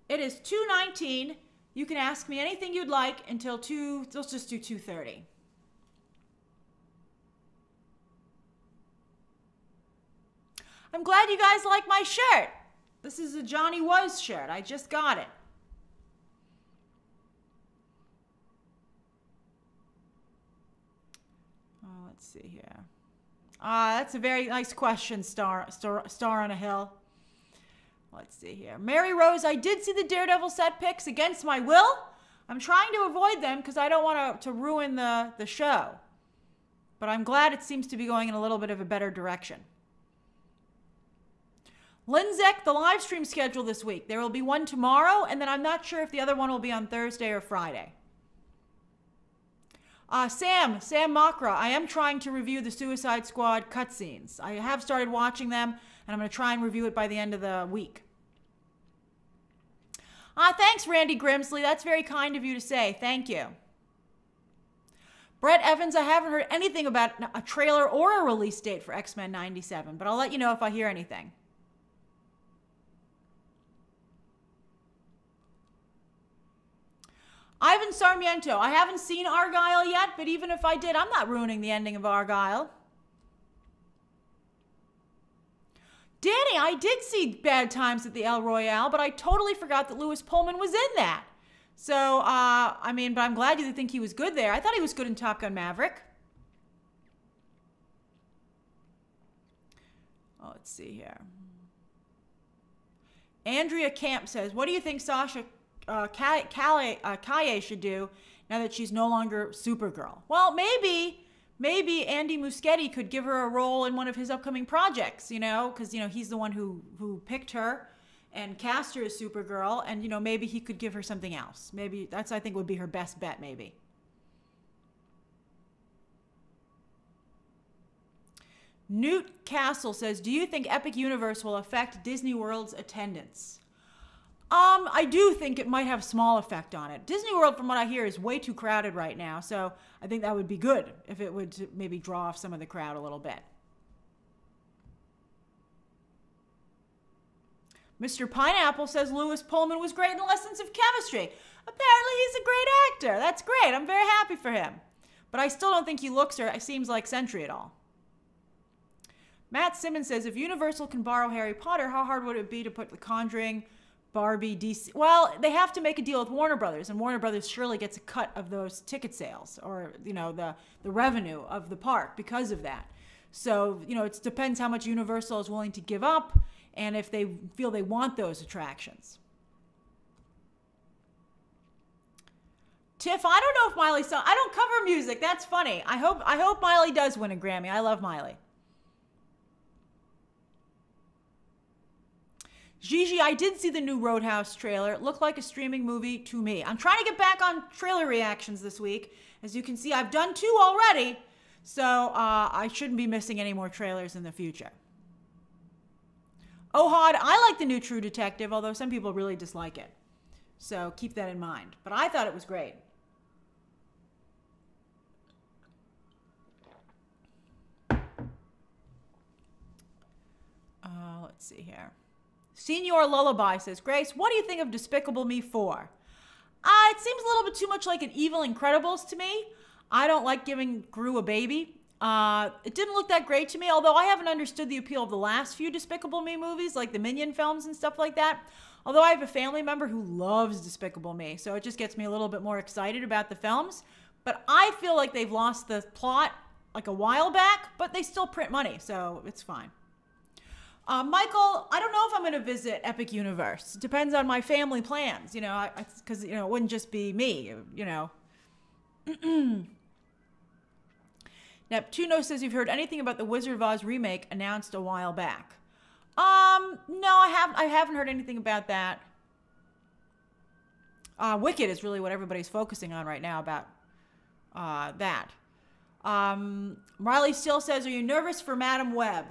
A: It is 2.19. You can ask me anything you'd like until 2, let's just do 2.30. I'm glad you guys like my shirt. This is a Johnny Was shirt. I just got it. Let's see here. Ah, uh, that's a very nice question, Star, Star, Star on a Hill. Let's see here. Mary Rose, I did see the Daredevil set pics against my will. I'm trying to avoid them because I don't want to, to ruin the, the show. But I'm glad it seems to be going in a little bit of a better direction. Linzek, the live stream schedule this week. There will be one tomorrow, and then I'm not sure if the other one will be on Thursday or Friday. Uh, Sam, Sam Makra, I am trying to review the Suicide Squad cutscenes. I have started watching them, and I'm going to try and review it by the end of the week. Ah, thanks, Randy Grimsley. That's very kind of you to say. Thank you. Brett Evans, I haven't heard anything about a trailer or a release date for X Men 97, but I'll let you know if I hear anything. Ivan Sarmiento. I haven't seen Argylle yet, but even if I did, I'm not ruining the ending of Argylle. Danny, I did see Bad Times at the El Royale, but I totally forgot that Lewis Pullman was in that. So, uh, I mean, but I'm glad you think he was good there. I thought he was good in Top Gun Maverick. Oh, let's see here. Andrea Camp says, "What do you think Sasha uh, Calle, uh, Calle should do now that she's no longer Supergirl?" Well, maybe maybe Andy Muschietti could give her a role in one of his upcoming projects. You know, because you know he's the one who who picked her and cast her as Supergirl, and you know maybe he could give her something else. Maybe that's I think would be her best bet. Maybe. Newt Castle says, "Do you think Epic Universe will affect Disney World's attendance?" Um, I do think it might have small effect on it. Disney World, from what I hear, is way too crowded right now, so I think that would be good if it would maybe draw off some of the crowd a little bit. Mr. Pineapple says Lewis Pullman was great in Lessons of Chemistry. Apparently, he's a great actor. That's great. I'm very happy for him. But I still don't think he looks or seems like Sentry at all. Matt Simmons says, if Universal can borrow Harry Potter, how hard would it be to put The Conjuring, Barbie, DC? Well, they have to make a deal with Warner Brothers, and Warner Brothers surely gets a cut of those ticket sales or you know the the revenue of the park because of that. So you know it depends how much Universal is willing to give up, and if they feel they want those attractions. Tiff, I don't know if Miley saw. I don't cover music. That's funny. I hope I hope Miley does win a Grammy. I love Miley. Gigi, I did see the new Roadhouse trailer. It looked like a streaming movie to me. I'm trying to get back on trailer reactions this week. As you can see, I've done two already, so uh, I shouldn't be missing any more trailers in the future. Ohad, I like the new True Detective, although some people really dislike it. So keep that in mind. But I thought it was great. Uh, let's see here. Senior Lullaby says, Grace, what do you think of Despicable Me 4? Uh, it seems a little bit too much like an Evil Incredibles to me. I don't like giving Gru a baby. Uh, it didn't look that great to me, although I haven't understood the appeal of the last few Despicable Me movies, like the Minion films and stuff like that. Although I have a family member who loves Despicable Me, so it just gets me a little bit more excited about the films. But I feel like they've lost the plot like a while back, but they still print money, so it's fine. Uh, Michael, I don't know if I'm going to visit Epic Universe. Depends on my family plans, you know, because, you know, it wouldn't just be me, you know. Neptuno says you've heard anything about the Wizard of Oz remake announced a while back. Um, no, I haven't. I haven't heard anything about that. Uh, Wicked is really what everybody's focusing on right now about uh, that. Um, Riley still says, "Are you nervous for Madame Web?"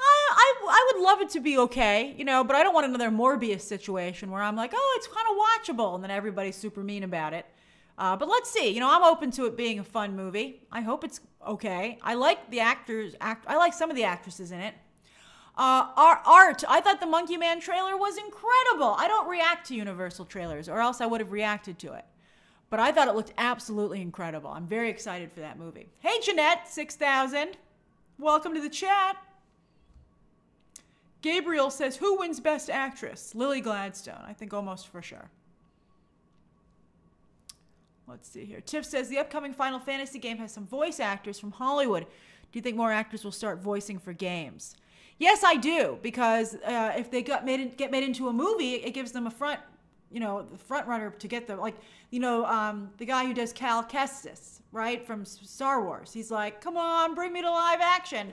A: I, I, I would love it to be okay, you know, but I don't want another Morbius situation where I'm like, oh, it's kind of watchable, and then everybody's super mean about it. Uh, but let's see. You know, I'm open to it being a fun movie. I hope it's okay. I like the actors. Act. I like some of the actresses in it. Uh, our art. I thought the Monkey Man trailer was incredible. I don't react to Universal trailers, or else I would have reacted to it. But I thought it looked absolutely incredible. I'm very excited for that movie. Hey, Jeanette, six thousand. Welcome to the chat. Gabriel says, Who wins Best Actress? Lily Gladstone. I think almost for sure. Let's see here. Tiff says, The upcoming Final Fantasy game has some voice actors from Hollywood. Do you think more actors will start voicing for games? Yes, I do, because uh, if they got made in, get made into a movie, it gives them a front, you know, the front runner to get the like, you know, um, the guy who does Cal Kestis, right, from Star Wars. He's like, "Come on, bring me to live action."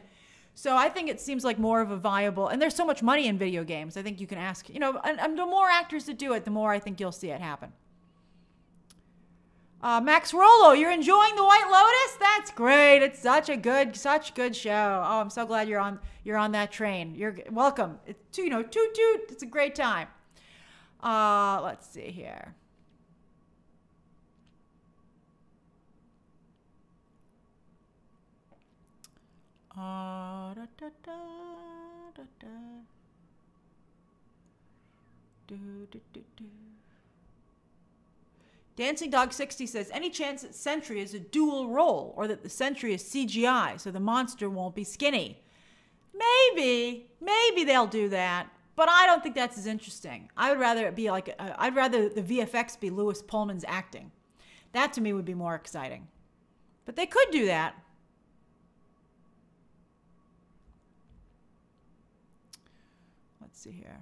A: So I think it seems like more of a viable, and there's so much money in video games. I think you can ask, you know, and, and the more actors that do it, the more I think you'll see it happen. Uh, Max Rollo, you're enjoying the White Lotus? That's great. It's such a good, such good show. Oh, I'm so glad you're on, you're on that train. You're welcome. It's you know, toot toot. It's a great time. Uh, let's see here. Uh, da, da, da, da, da. Do, do, do, do. Dancing Dog 60 says, any chance that Sentry is a dual role or that the Sentry is CGI so the monster won't be skinny? Maybe. Maybe they'll do that. But I don't think that's as interesting. I would rather it be like, uh, I'd rather the VFX be Lewis Pullman's acting. That to me would be more exciting. But they could do that. See here.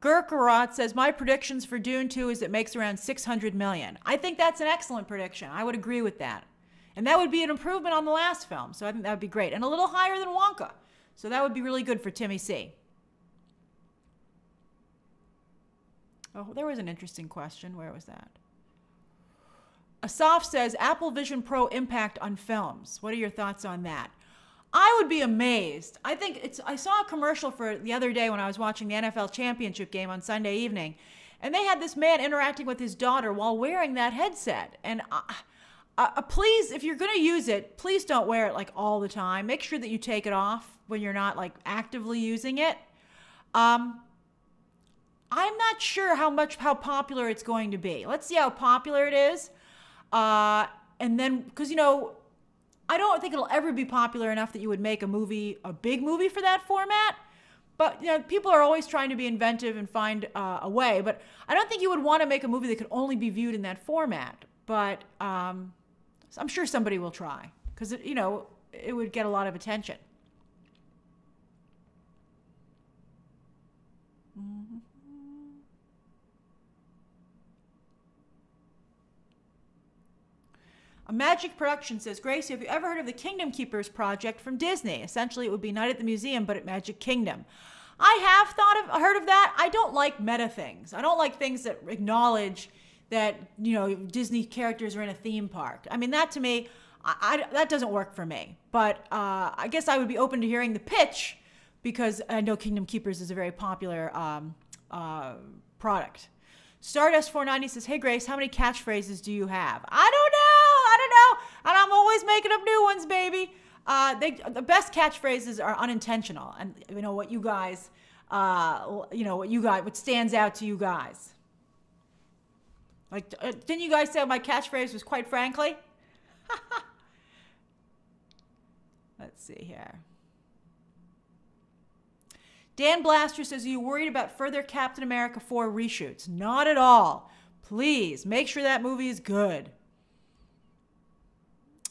A: Gurkarot says my predictions for Dune 2 is it makes around 600 million. I think that's an excellent prediction. I would agree with that. And that would be an improvement on the last film. So I think that would be great. And a little higher than Wonka. So that would be really good for Timmy C. Oh, there was an interesting question. Where was that? Asaf says Apple Vision Pro impact on films. What are your thoughts on that? I would be amazed. I think it's. I saw a commercial for the other day when I was watching the NFL championship game on Sunday evening, and they had this man interacting with his daughter while wearing that headset. And uh, uh, please, if you're going to use it, please don't wear it like all the time. Make sure that you take it off when you're not like actively using it. Um, I'm not sure how much how popular it's going to be. Let's see how popular it is, uh, and then because you know I don't think it'll ever be popular enough that you would make a movie, a big movie for that format. But you know, people are always trying to be inventive and find uh, a way. But I don't think you would want to make a movie that could only be viewed in that format. But um, I'm sure somebody will try because you know it would get a lot of attention. Magic Production says, Gracie, have you ever heard of the Kingdom Keepers project from Disney? Essentially, it would be Night at the Museum, but at Magic Kingdom. I have thought of heard of that. I don't like meta things. I don't like things that acknowledge that you know Disney characters are in a theme park. I mean, that to me, I, I that doesn't work for me. But uh, I guess I would be open to hearing the pitch because I know Kingdom Keepers is a very popular um, uh, product. Stardust 490 says, "Hey Grace, how many catchphrases do you have?" I. And I'm always making up new ones, baby. Uh, they, the best catchphrases are unintentional, and you know what you guys, uh, you know what you guys, what stands out to you guys. Like, uh, didn't you guys say my catchphrase was quite frankly? Let's see here. Dan Blaster says, Are you worried about further Captain America 4 reshoots? Not at all. Please make sure that movie is good.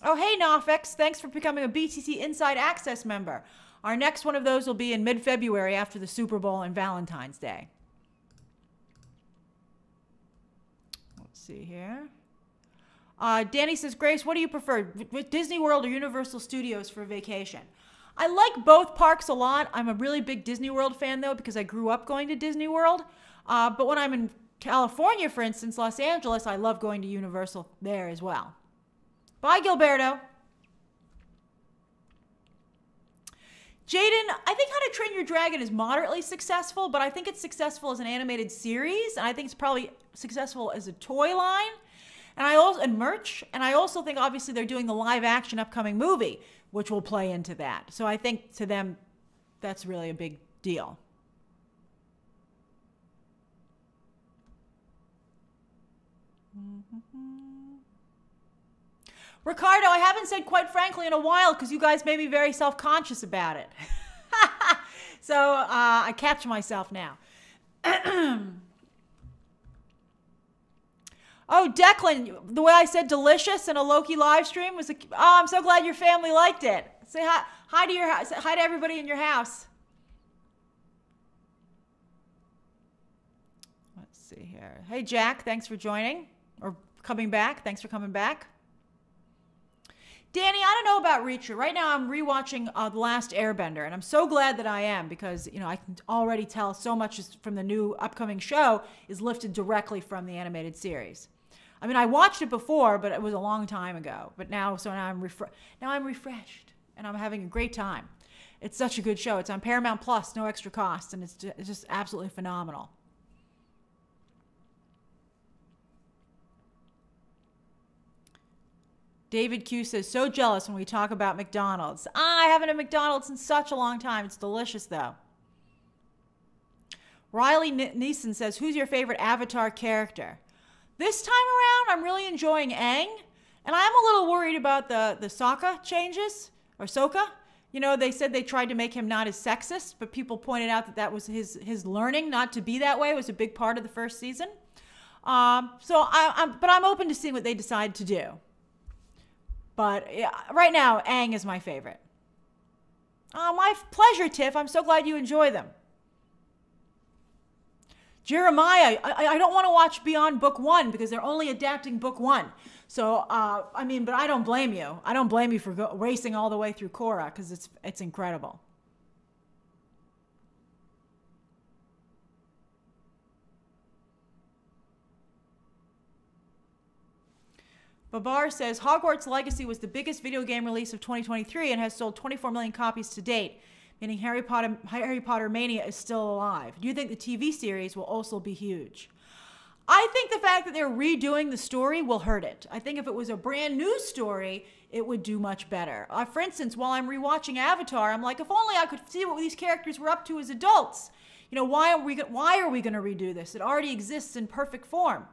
A: Oh, hey, Nofx. Thanks for becoming a BTT Inside Access member. Our next one of those will be in mid February after the Super Bowl and Valentine's Day. Let's see here. Uh, Danny says, Grace, what do you prefer, Disney World or Universal Studios for vacation? I like both parks a lot. I'm a really big Disney World fan, though, because I grew up going to Disney World. Uh, but when I'm in California, for instance, Los Angeles, I love going to Universal there as well. Bye, Gilberto. Jaden, I think How to Train Your Dragon is moderately successful, but I think it's successful as an animated series, and I think it's probably successful as a toy line, and I also and merch, and I also think obviously they're doing the live action upcoming movie, which will play into that. So I think to them, that's really a big deal. Ricardo, I haven't said quite frankly in a while because you guys made me very self conscious about it. so uh, I catch myself now. oh, Declan, the way I said delicious in a Loki live stream was, a, oh, I'm so glad your family liked it. Say hi, hi to your hi to everybody in your house. Let's see here. Hey, Jack, thanks for joining or coming back. Thanks for coming back. Danny, I don't know about Reacher. Right now, I'm rewatching uh, The Last Airbender, and I'm so glad that I am because you know I can already tell so much from the new upcoming show is lifted directly from the animated series. I mean, I watched it before, but it was a long time ago. But now, so now I'm refre- now I'm refreshed, and I'm having a great time. It's such a good show. It's on Paramount Plus, no extra cost, and it's just, it's just absolutely phenomenal. David Q says, so jealous when we talk about McDonald's. I haven't had McDonald's in such a long time. It's delicious, though. Riley Neeson says, who's your favorite Avatar character? This time around, I'm really enjoying Aang. And I'm a little worried about the, the Sokka changes, or Sokka. You know, they said they tried to make him not as sexist, but people pointed out that that was his, his learning not to be that way was a big part of the first season. Um, so I, I'm, but I'm open to seeing what they decide to do. But yeah, right now, Aang is my favorite. Oh, my pleasure, Tiff. I'm so glad you enjoy them. Jeremiah, I, I don't want to watch Beyond Book One because they're only adapting Book One. So, uh, I mean, but I don't blame you. I don't blame you for go- racing all the way through Korra because it's it's incredible. Babar says Hogwarts Legacy was the biggest video game release of 2023 and has sold 24 million copies to date, meaning Harry Potter Harry Potter mania is still alive. Do you think the TV series will also be huge? I think the fact that they're redoing the story will hurt it. I think if it was a brand new story, it would do much better. Uh, for instance, while I'm rewatching Avatar, I'm like, if only I could see what these characters were up to as adults. You know, why are we why are we going to redo this? It already exists in perfect form.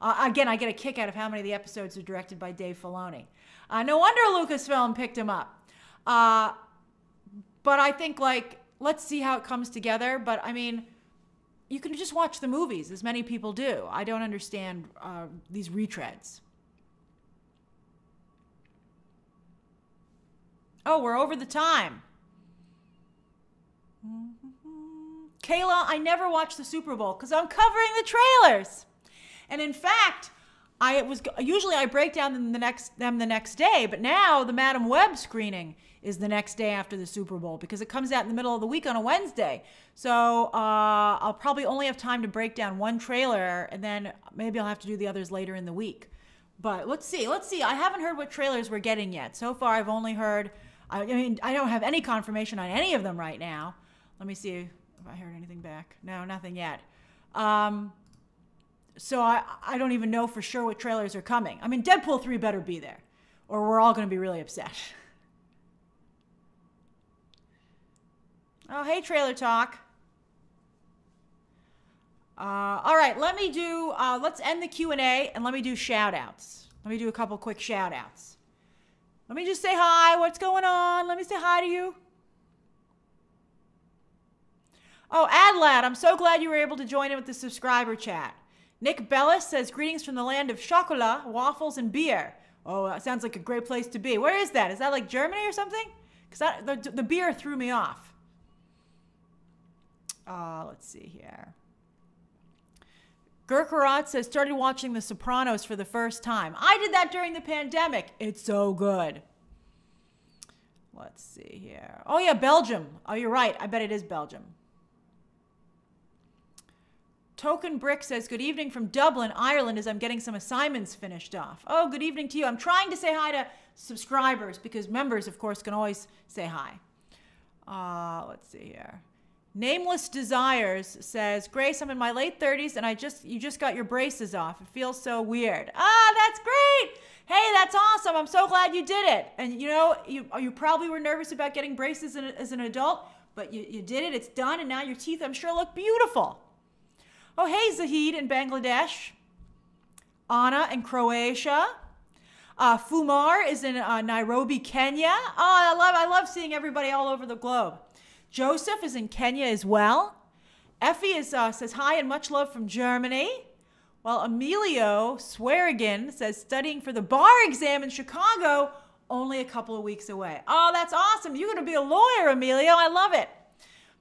A: Uh, again, I get a kick out of how many of the episodes are directed by Dave Filoni. Uh, no wonder Lucasfilm picked him up. Uh, but I think like let's see how it comes together. But I mean you can just watch the movies, as many people do. I don't understand uh, these retreads. Oh, we're over the time. Kayla, I never watch the Super Bowl because I'm covering the trailers. And in fact, I was usually I break down them the next them the next day, but now the Madame Web screening is the next day after the Super Bowl because it comes out in the middle of the week on a Wednesday. So uh, I'll probably only have time to break down one trailer, and then maybe I'll have to do the others later in the week. But let's see, let's see. I haven't heard what trailers we're getting yet. So far, I've only heard. I mean, I don't have any confirmation on any of them right now. Let me see if I heard anything back. No, nothing yet. Um, so I, I don't even know for sure what trailers are coming. I mean, Deadpool 3 better be there, or we're all going to be really upset. Oh, hey, Trailer Talk. Uh, all right, let me do, uh, let's end the Q&A and let me do shout outs. Let me do a couple quick shout outs. Let me just say hi. What's going on? Let me say hi to you. Oh, Adlad, I'm so glad you were able to join in with the subscriber chat. Nick Bellis says, Greetings from the land of chocolat, waffles, and beer. Oh, that sounds like a great place to be. Where is that? Is that like Germany or something? Because the, the beer threw me off. Uh, let's see here. Gurkarat says, started watching The Sopranos for the first time. I did that during the pandemic. It's so good. Let's see here. Oh, yeah, Belgium. Oh, you're right. I bet it is Belgium. Token Brick says, Good evening from Dublin, Ireland, as I'm getting some assignments finished off. Oh, good evening to you. I'm trying to say hi to subscribers because members, of course, can always say hi. Uh, let's see here. Nameless Desires says, Grace, I'm in my late 30s and I just you just got your braces off. It feels so weird. Ah, that's great. Hey, that's awesome. I'm so glad you did it. And you know, you you probably were nervous about getting braces as an adult, but you, you did it. It's done, and now your teeth, I'm sure, look beautiful. Oh, hey, Zahid in Bangladesh. Anna in Croatia. Uh, Fumar is in uh, Nairobi, Kenya. Oh, I love I love seeing everybody all over the globe. Joseph is in Kenya as well. Effie is, uh, says hi and much love from Germany. While Emilio Swearigan says studying for the bar exam in Chicago, only a couple of weeks away. Oh, that's awesome. You're going to be a lawyer, Emilio. I love it.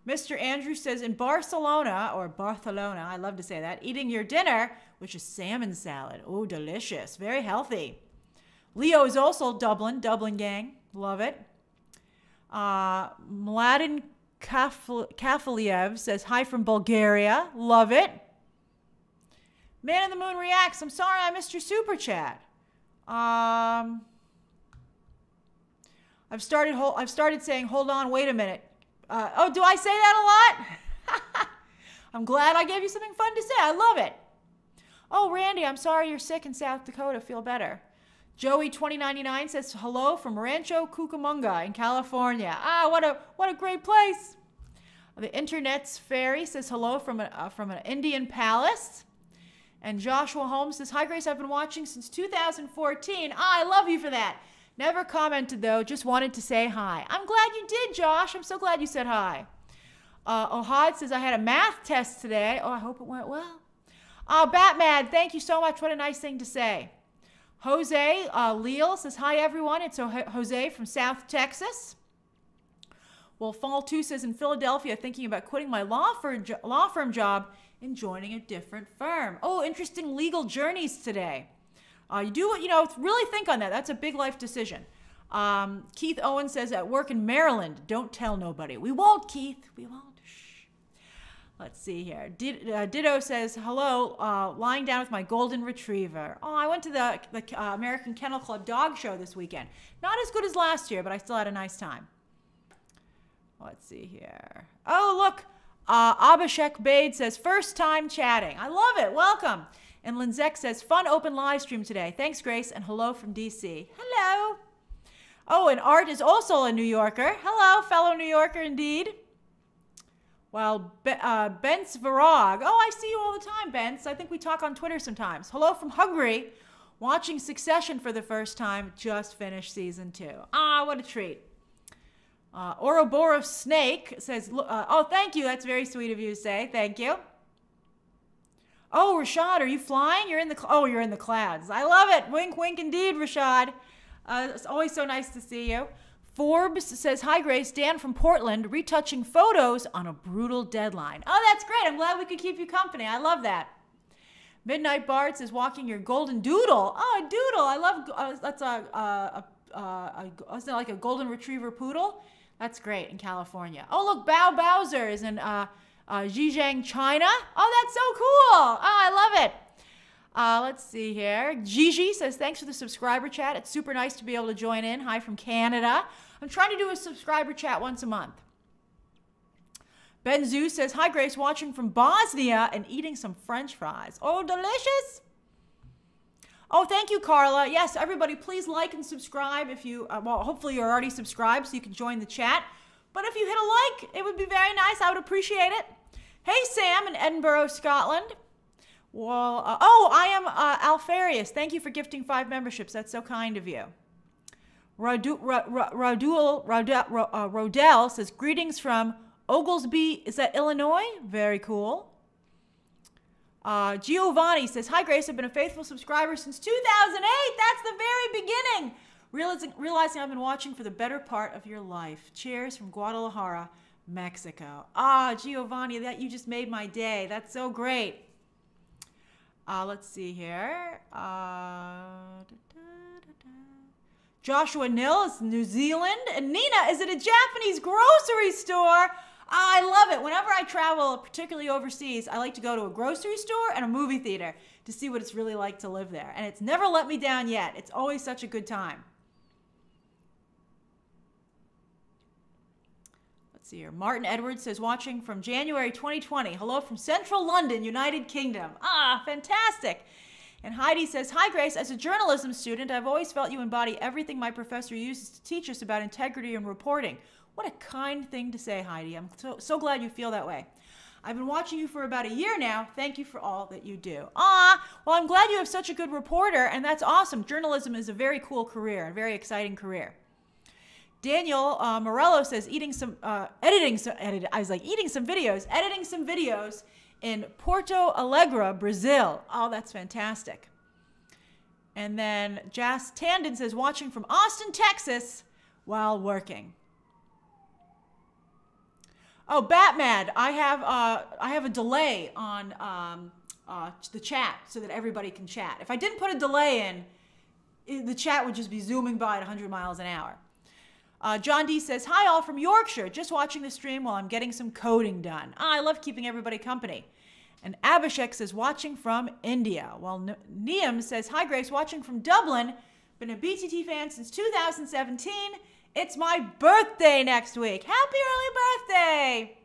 A: Mr. Andrew says in Barcelona, or Barcelona, I love to say that, eating your dinner, which is salmon salad. Oh, delicious. Very healthy. Leo is also Dublin, Dublin gang. Love it. Uh, Mladen Kafaliev says, Hi from Bulgaria. Love it. Man in the Moon reacts. I'm sorry I missed your super chat. Um, I've started. I've started saying, "Hold on, wait a minute." Uh, oh, do I say that a lot? I'm glad I gave you something fun to say. I love it. Oh, Randy, I'm sorry you're sick in South Dakota. Feel better. Joey2099 says hello from Rancho Cucamonga in California. Ah, what a what a great place. The Internet's Fairy says hello from, a, uh, from an Indian palace. And Joshua Holmes says, Hi, Grace. I've been watching since 2014. Ah, I love you for that. Never commented, though. Just wanted to say hi. I'm glad you did, Josh. I'm so glad you said hi. Uh, Ohad says, I had a math test today. Oh, I hope it went well. Uh, Batman, thank you so much. What a nice thing to say. Jose uh, Leal says, Hi, everyone. It's Jose from South Texas. Well, Fall 2 says, In Philadelphia, thinking about quitting my law firm, law firm job and joining a different firm. Oh, interesting legal journeys today. Uh, you do, what you know, really think on that. That's a big life decision. Um, Keith Owen says, At work in Maryland, don't tell nobody. We won't, Keith. We won't. Shh. Let's see here. Did, uh, Ditto says, hello, uh, lying down with my golden retriever. Oh, I went to the, the uh, American Kennel Club dog show this weekend. Not as good as last year, but I still had a nice time. Let's see here. Oh, look. Uh, Abhishek Bade says, first time chatting. I love it. Welcome. And Linzek says, fun open live stream today. Thanks, Grace, and hello from DC. Hello. Oh, and Art is also a New Yorker. Hello, fellow New Yorker indeed. Well, uh, Bence Virag. Oh, I see you all the time, Bence. I think we talk on Twitter sometimes. Hello from Hungary. Watching Succession for the first time. Just finished season two. Ah, what a treat. Uh, Ouroboros Snake says, uh, Oh, thank you. That's very sweet of you to say. Thank you. Oh, Rashad, are you flying? You're in the oh, you're in the clouds. I love it. Wink, wink, indeed, Rashad. Uh, it's always so nice to see you. Forbes says, Hi, Grace. Dan from Portland, retouching photos on a brutal deadline. Oh, that's great. I'm glad we could keep you company. I love that. Midnight Bart says, Walking your golden doodle. Oh, a doodle. I love uh, that's a, a, a, a, isn't it like a golden retriever poodle? That's great in California. Oh, look, Bow Bowser is in uh, uh, Zhejiang, China. Oh, that's so cool. Oh, I love it. Uh, let's see here. Gigi says, thanks for the subscriber chat. It's super nice to be able to join in. Hi from Canada. I'm trying to do a subscriber chat once a month. Ben Zoo says, Hi, Grace, watching from Bosnia and eating some french fries. Oh, delicious. Oh, thank you, Carla. Yes, everybody, please like and subscribe if you, uh, well, hopefully you're already subscribed so you can join the chat. But if you hit a like, it would be very nice. I would appreciate it. Hey, Sam in Edinburgh, Scotland. Well, uh, oh, I am uh, Alfarius. Thank you for gifting five memberships. That's so kind of you. Rodul, Rodul, Rodel, uh, says, Greetings from Oglesby. Is that Illinois? Very cool. Uh, Giovanni says, Hi, Grace. I've been a faithful subscriber since 2008. That's the very beginning. Realizing, realizing I've been watching for the better part of your life. Cheers from Guadalajara, Mexico. Ah, Giovanni, that you just made my day. That's so great. Uh, let's see here. Uh, Joshua Nill is New Zealand. And Nina is at a Japanese grocery store. I love it. Whenever I travel, particularly overseas, I like to go to a grocery store and a movie theater to see what it's really like to live there. And it's never let me down yet. It's always such a good time. Let's see here. Martin Edwards says, watching from January 2020. Hello from central London, United Kingdom. Ah, fantastic. And Heidi says, Hi, Grace. As a journalism student, I've always felt you embody everything my professor uses to teach us about integrity and reporting. What a kind thing to say, Heidi. I'm so, so glad you feel that way. I've been watching you for about a year now. Thank you for all that you do. Ah, well, I'm glad you have such a good reporter, and that's awesome. Journalism is a very cool career, a very exciting career. Daniel uh, Morello says, eating some, uh, editing some, edit, I was like, eating some videos, editing some videos in Porto Alegre, Brazil. Oh, that's fantastic. And then Jas Tandon says, watching from Austin, Texas while working. Oh, Batman! I have uh, I have a delay on um, uh, the chat so that everybody can chat. If I didn't put a delay in, the chat would just be zooming by at 100 miles an hour. Uh, John D says, "Hi, all from Yorkshire. Just watching the stream while I'm getting some coding done. Ah, I love keeping everybody company." And Abhishek says, watching from India. While Niam says, Hi, Grace, watching from Dublin. Been a BTT fan since 2017. It's my birthday next week. Happy early birthday!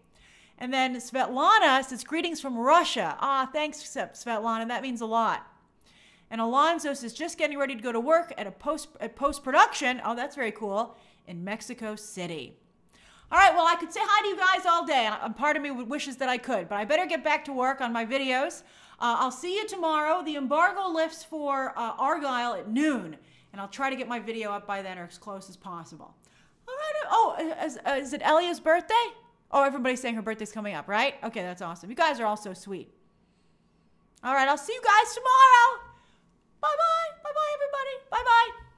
A: And then Svetlana says, Greetings from Russia. Ah, thanks, Svetlana. That means a lot. And Alonso says, Just getting ready to go to work at a post at post production. Oh, that's very cool. In Mexico City. All right, well, I could say hi to you guys all day, and part of me wishes that I could, but I better get back to work on my videos. Uh, I'll see you tomorrow. The embargo lifts for uh, Argylle at noon, and I'll try to get my video up by then or as close as possible. All right. Oh, is, uh, is it Elia's birthday? Oh, everybody's saying her birthday's coming up, right? Okay, that's awesome. You guys are all so sweet. All right, I'll see you guys tomorrow. Bye bye. Bye bye, everybody. Bye bye.